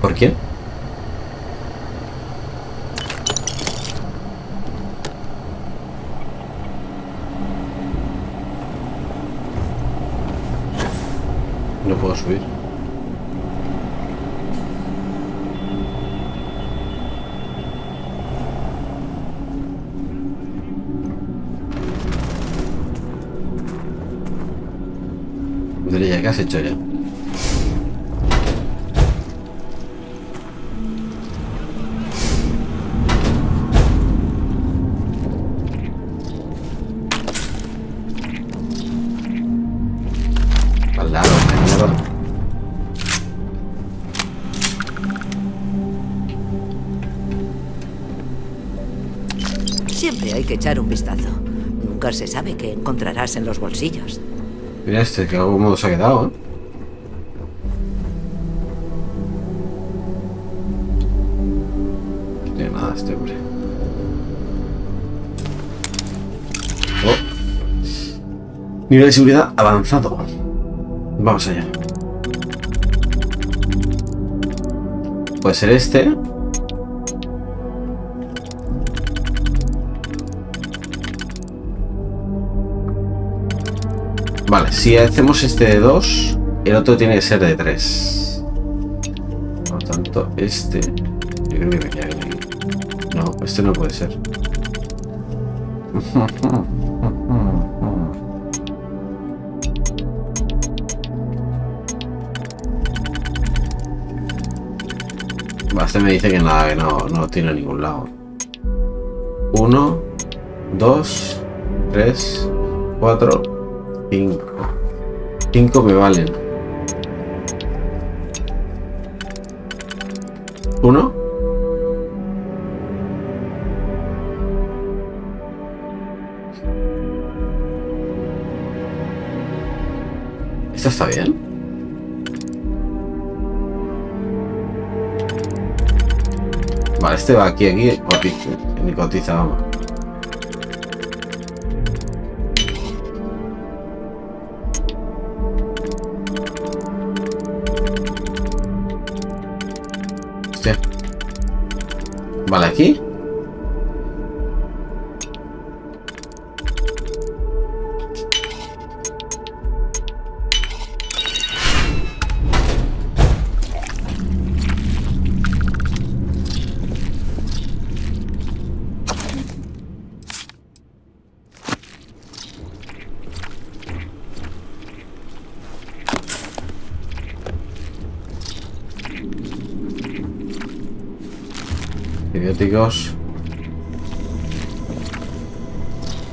¿Por quién? Has hecho ya? Al lado, mierda. Siempre hay que echar un vistazo. Nunca se sabe qué encontrarás en los bolsillos. Mira este, que algún modo se ha quedado, ¿eh? Nada este. Oh. Nivel de seguridad avanzado. Vamos allá. Puede ser este. Si hacemos este de 2, el otro tiene que ser de 3. Por lo tanto, este... Yo creo que. No, este no puede ser. Este me dice que nada, que no, tiene ningún lado. 1, 2, 3, 4, 5. 5 me valen. 1. ¿Esta está bien? Vale, este va aquí, aquí, cotiza. Vale, aquí.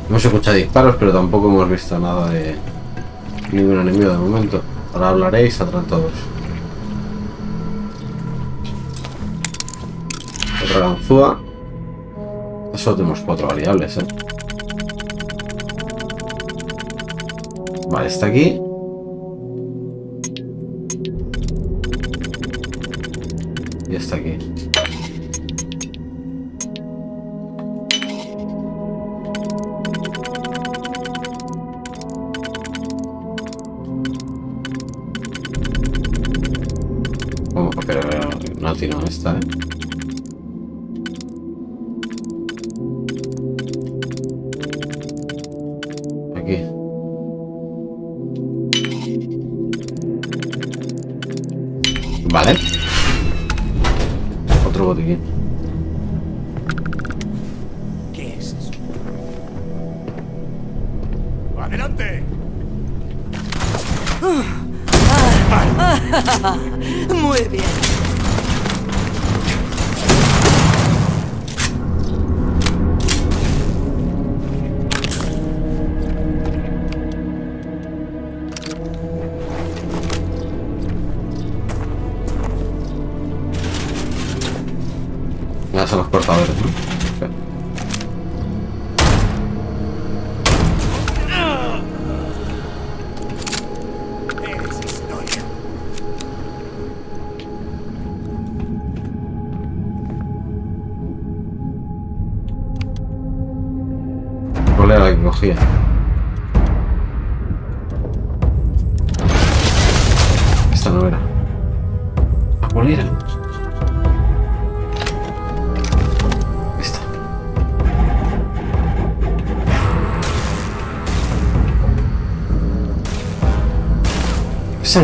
Hemos escuchado disparos, pero tampoco hemos visto nada de ningún enemigo de momento. Ahora hablaréis, saldrán todos. Otra ganzúa. Solo tenemos cuatro variables, ¿eh? Vale, está aquí.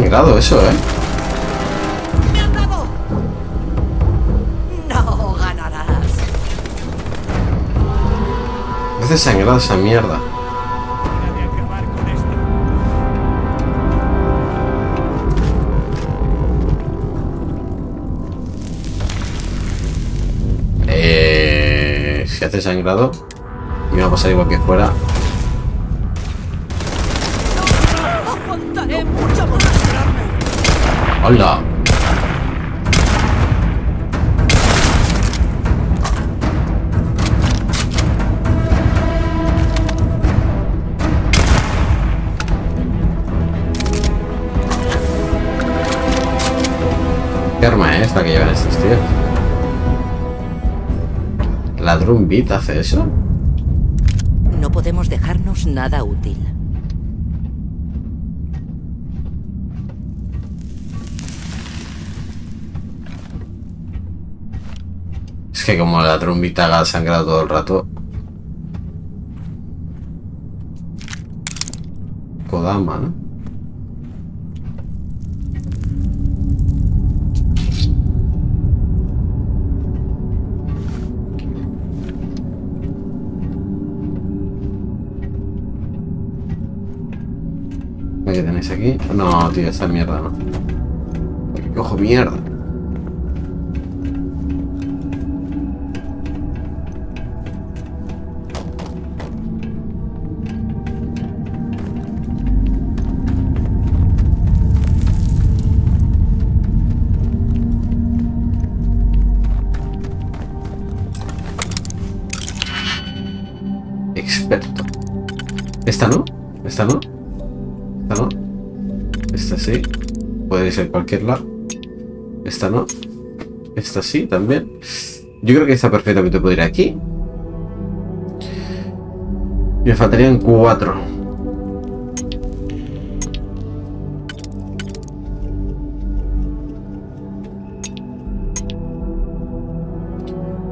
Eso, ¿eh? No ganarás. Esa mierda. Eh, si hace sangrado, me va a pasar igual que fuera. ¿Qué arma es la que llevan estos tíos? ¿La Drum Beat hace eso? No podemos dejarnos nada útil. Es que como la Beat haga sangrado todo el rato. Kodama, ¿no? ¿Qué tenéis aquí? No, tío, esta mierda no. ¿Qué cojo mierda? ¿Esta no? ¿Esta no? ¿Esta no? Esta sí. Puede ser cualquier lado. Esta no. Esta sí, también. Yo creo que esta perfectamente puede ir aquí. Me faltarían cuatro.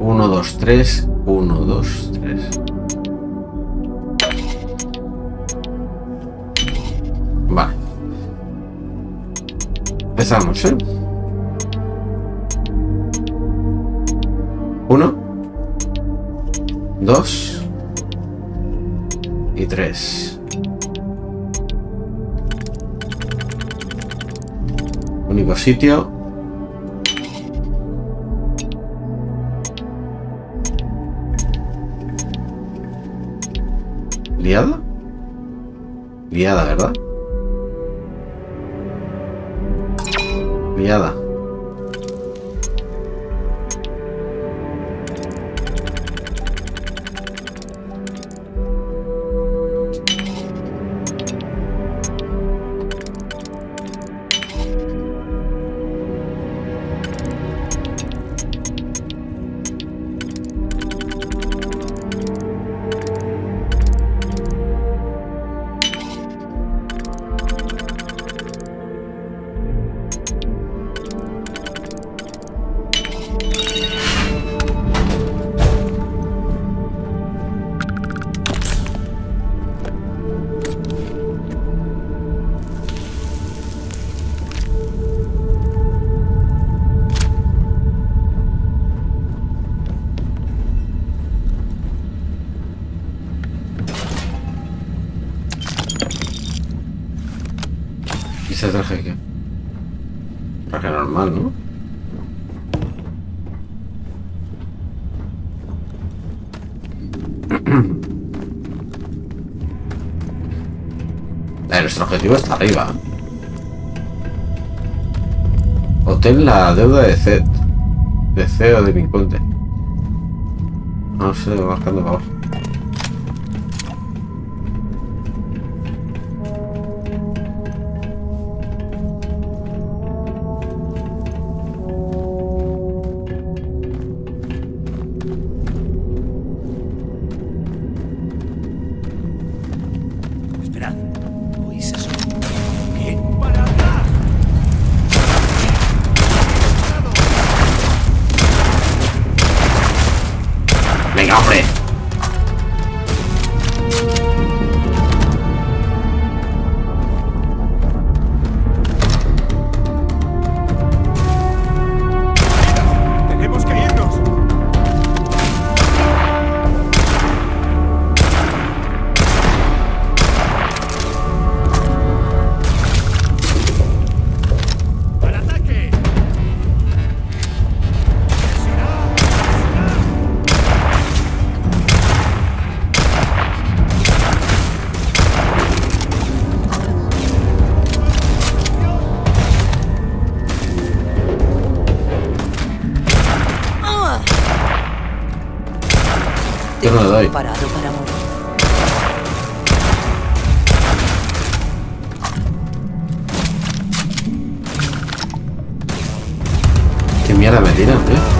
Uno, dos, tres. Uno, dos, Empezamos, ¿eh? Uno. Dos. Y tres. Único sitio. ¿Liada? Liada, ¿verdad? Liada. Nuestro objetivo está arriba. Hotel La Deuda de Zed. De CEO de Vinconte. No sé, marcando para abajo. Yo no le doy. Parado para morir. ¿Qué mierda me tiran, tío?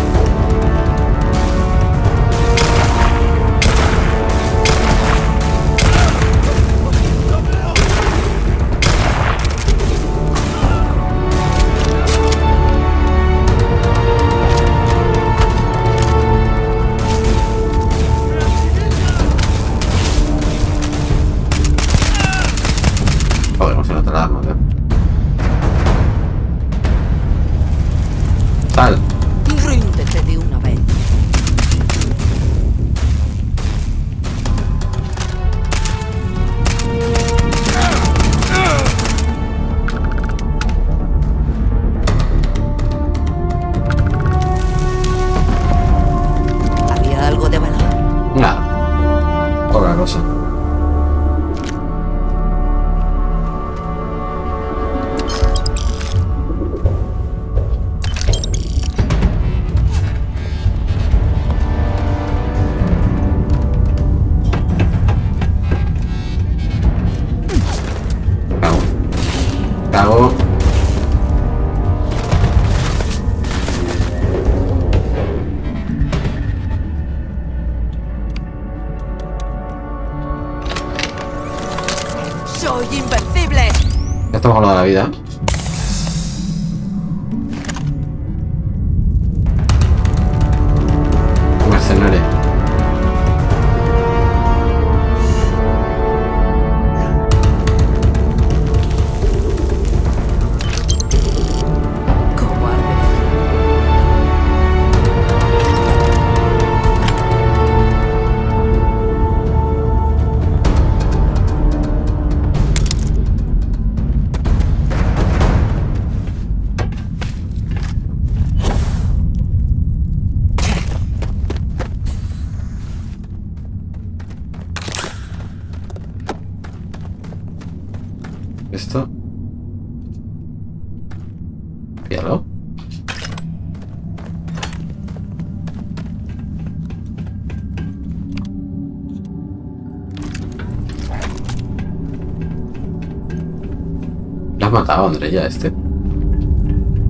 ¿La has matado, André, ya este?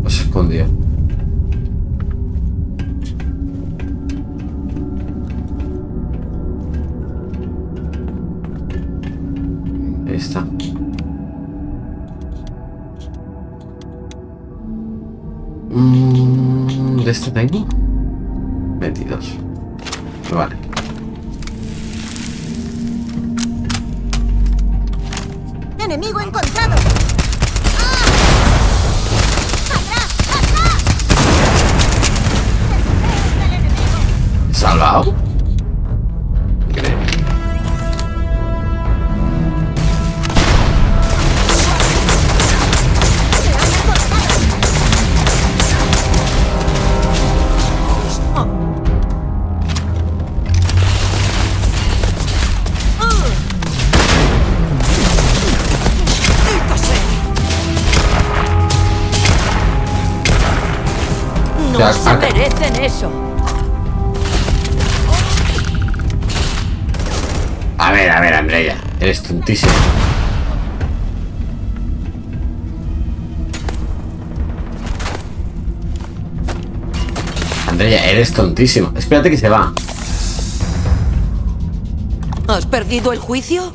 Lo se escondió. Está. Mm, ¿De este tengo? 22. Vale. ¡Enemigo encontrado! ¿Salvado? No se merecen eso. Eres tontísimo. Andrea, eres tontísimo. Espérate que se va. ¿Has perdido el juicio?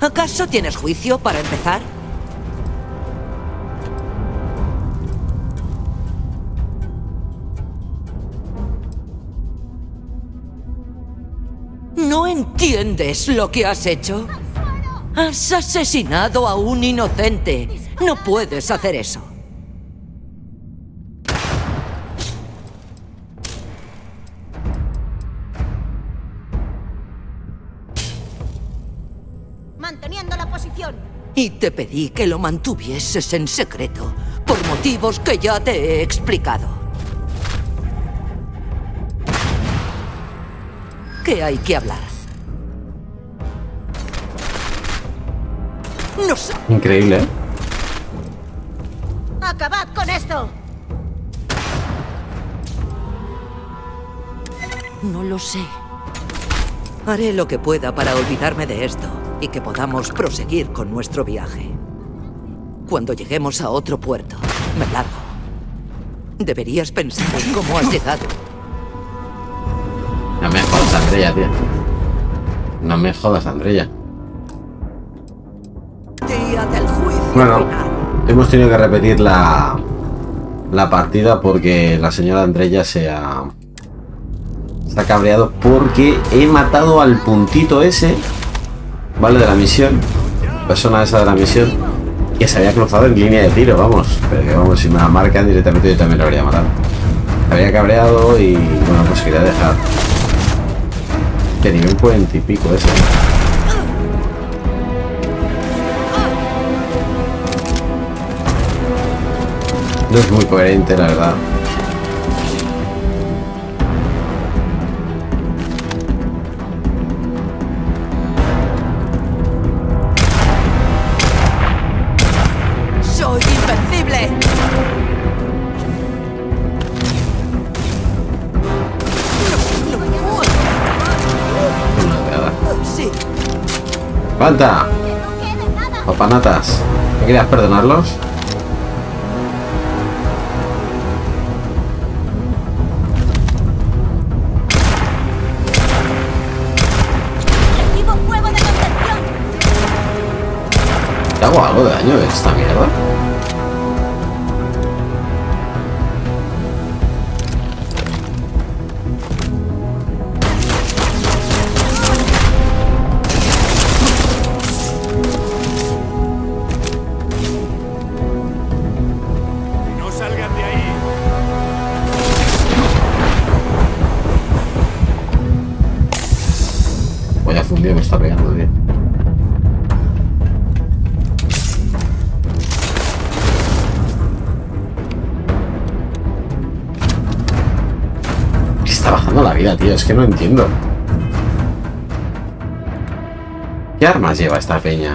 ¿Acaso tienes juicio para empezar? ¿No entiendes lo que has hecho? Has asesinado a un inocente. No puedes hacer eso. Manteniendo la posición. Y te pedí que lo mantuvieses en secreto, por motivos que ya te he explicado. ¿Qué hay que hablar? Increíble, ¿eh? ¡Acabad con esto! No lo sé. Haré lo que pueda para olvidarme de esto y que podamos proseguir con nuestro viaje. Cuando lleguemos a otro puerto, me largo. Deberías pensar en cómo has llegado. No me jodas, Andrea, tío. No me jodas, Andrea. Bueno, hemos tenido que repetir la, la partida porque la señora Andrea se ha, se ha cabreado porque he matado al puntito ese, ¿vale? De la misión, persona esa de la misión, que se había cruzado en línea de tiro, vamos. Pero que vamos, si me la marcan directamente yo también lo habría matado. Me había cabreado y bueno, pues quería dejar. Que nivel 40 y pico ese. No es muy coherente, la verdad. ¡Soy invencible! Sí, ¡Levanta! Papanatas. ¿No querías perdonarlos? ¿Te hago algo de daño esta mierda? Es que no entiendo. ¿Qué armas lleva esta peña?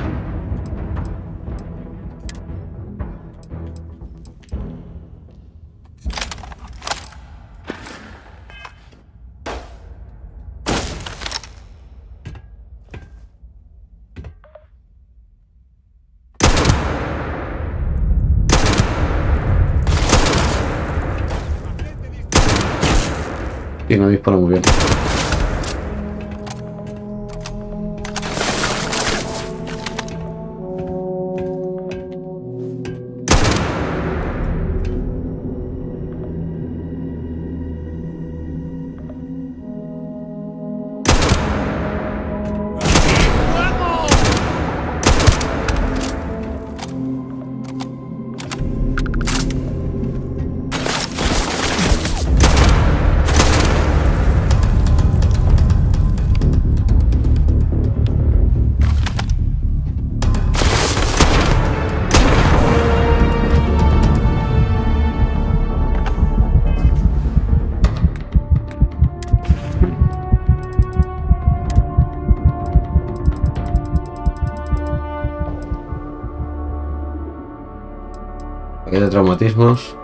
Traumatismos.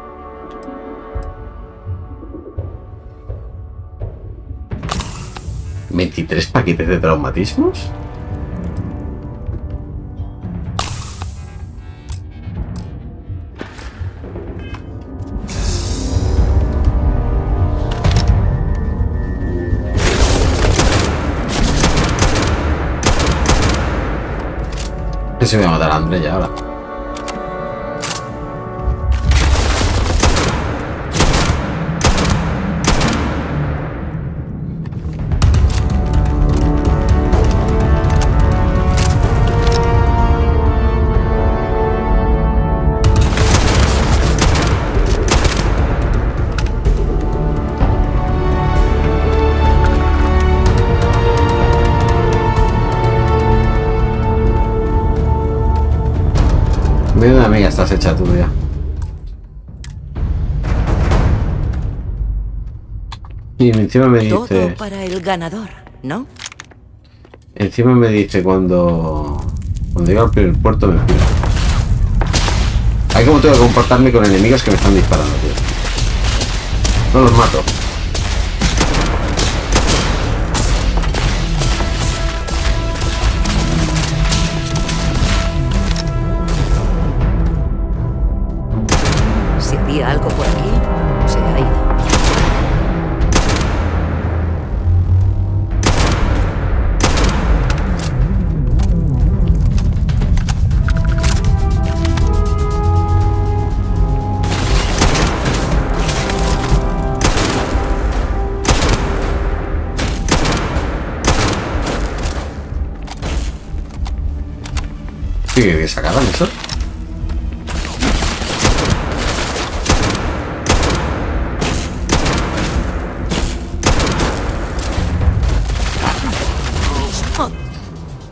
¿23 paquetes de traumatismos? Se voy a matar a ya ahora. Y encima me Todo dice... para el ganador, ¿no? Encima me dice cuando... Cuando llego al primer puerto me pido. Hay como tengo que comportarme con enemigos que me están disparando, tío. No los mato.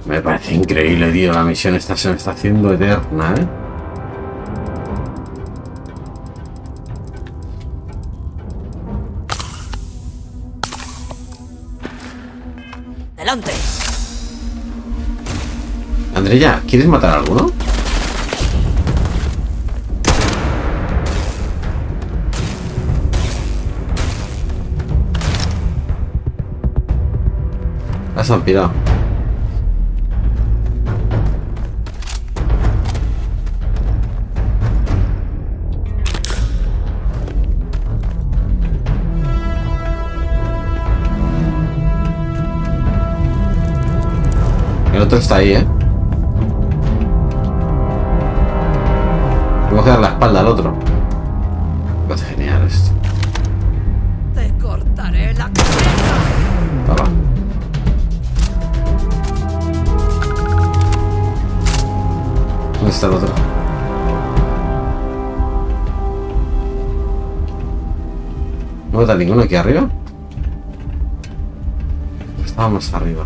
Me parece increíble, tío. La misión esta se me está haciendo eterna, ¿eh? ¡Delante! Andrea, ¿quieres matar a alguno? Has han pirado. El otro está ahí, ¿eh? Tengo que dar la espalda al otro. Es genial esto. Te cortaré la cabeza. Va, va. ¿Dónde está el otro? ¿No está ninguno aquí arriba? Estábamos arriba.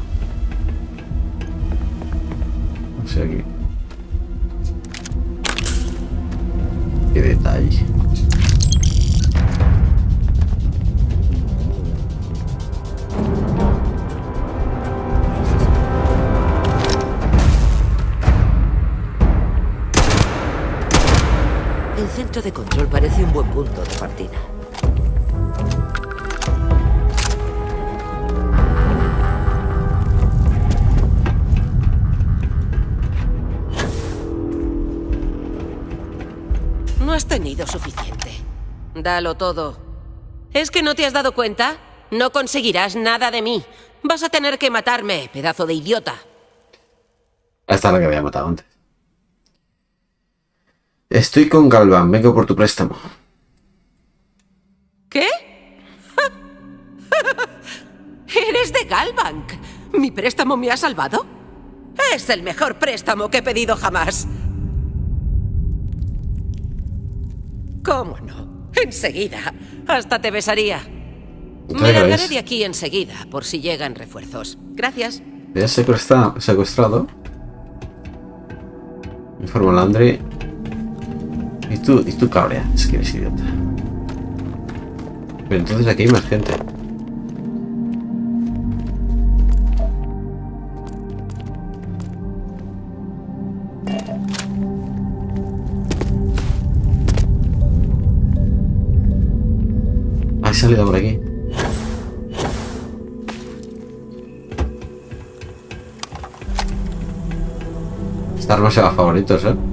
Dalo todo. ¿Es que no te has dado cuenta? No conseguirás nada de mí. Vas a tener que matarme, pedazo de idiota. Es la que había matado antes. Estoy con Galvan, vengo por tu préstamo. ¿Qué? ¿Eres de Galbank? ¿Mi préstamo me ha salvado? Es el mejor préstamo que he pedido jamás. ¿Cómo no? Enseguida. Hasta te besaría. ¿Qué Me largaré de aquí enseguida, por si llegan refuerzos. Gracias. Me has secuestrado, secuestrado. Informo a Landry. Y tú, y tú cabrea, es que eres idiota. Pero entonces aquí hay más gente. Salida por aquí. Esta arma se favoritos, eh.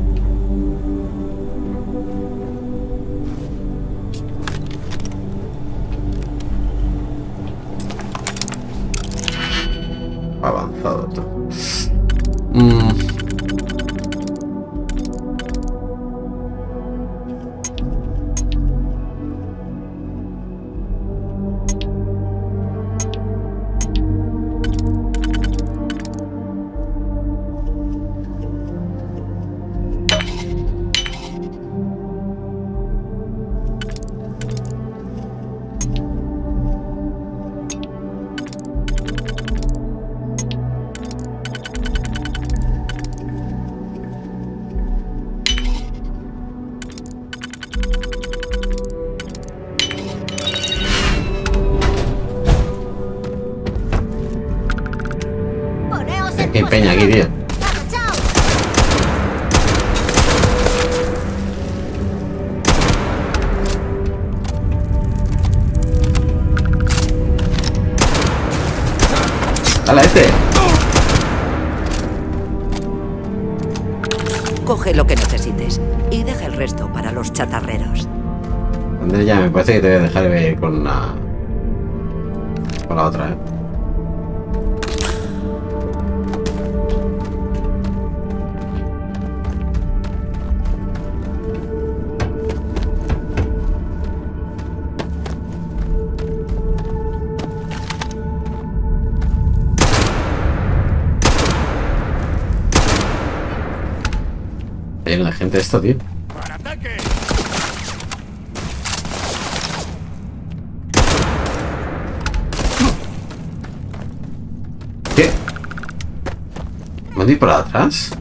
¿Me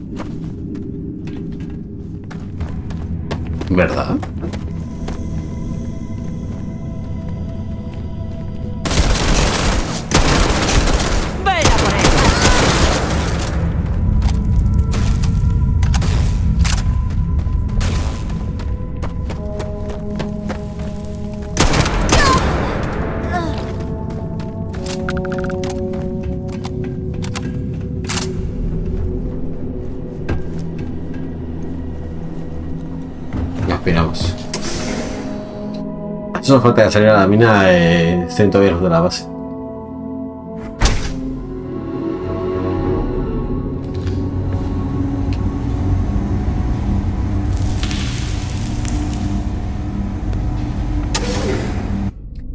Solo falta salir a la mina eh, estén todavía los de la base.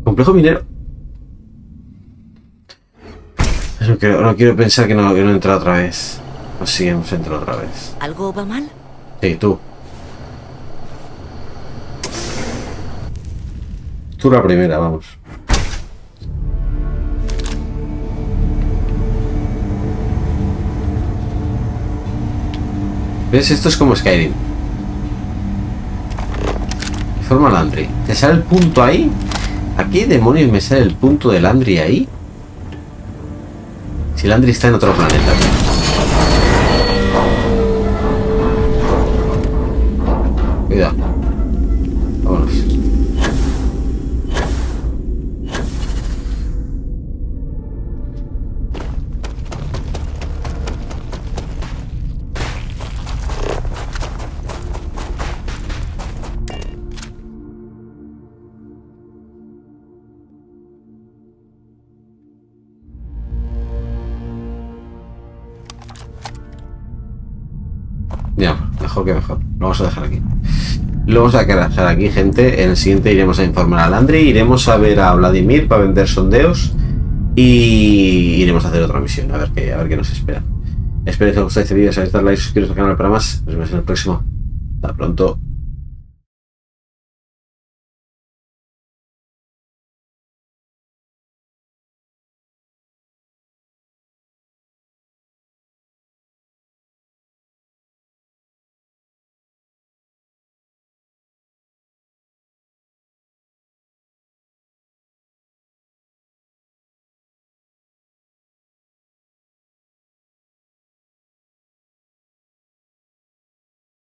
Complejo minero. No quiero, no quiero pensar que no, que no entra otra vez. Pues sí, hemos entrado otra vez. ¿Algo va mal? Sí, tú. Primera, vamos. ¿Ves? Esto es como Skyrim. Forma Landry. ¿Te sale el punto ahí? ¿Aquí demonios me sale el punto de Landry ahí? Si Landry está en otro planeta. Que mejor. Lo vamos a dejar aquí. Lo vamos a dejar aquí, gente. En el siguiente iremos a informar a Landry, iremos a ver a Vladimir para vender sondeos y iremos a hacer otra misión, a ver qué, a ver qué nos espera. Espero que os haya gustado este vídeo, os dar like, suscribiros al canal para más. Nos vemos en el próximo. Hasta pronto.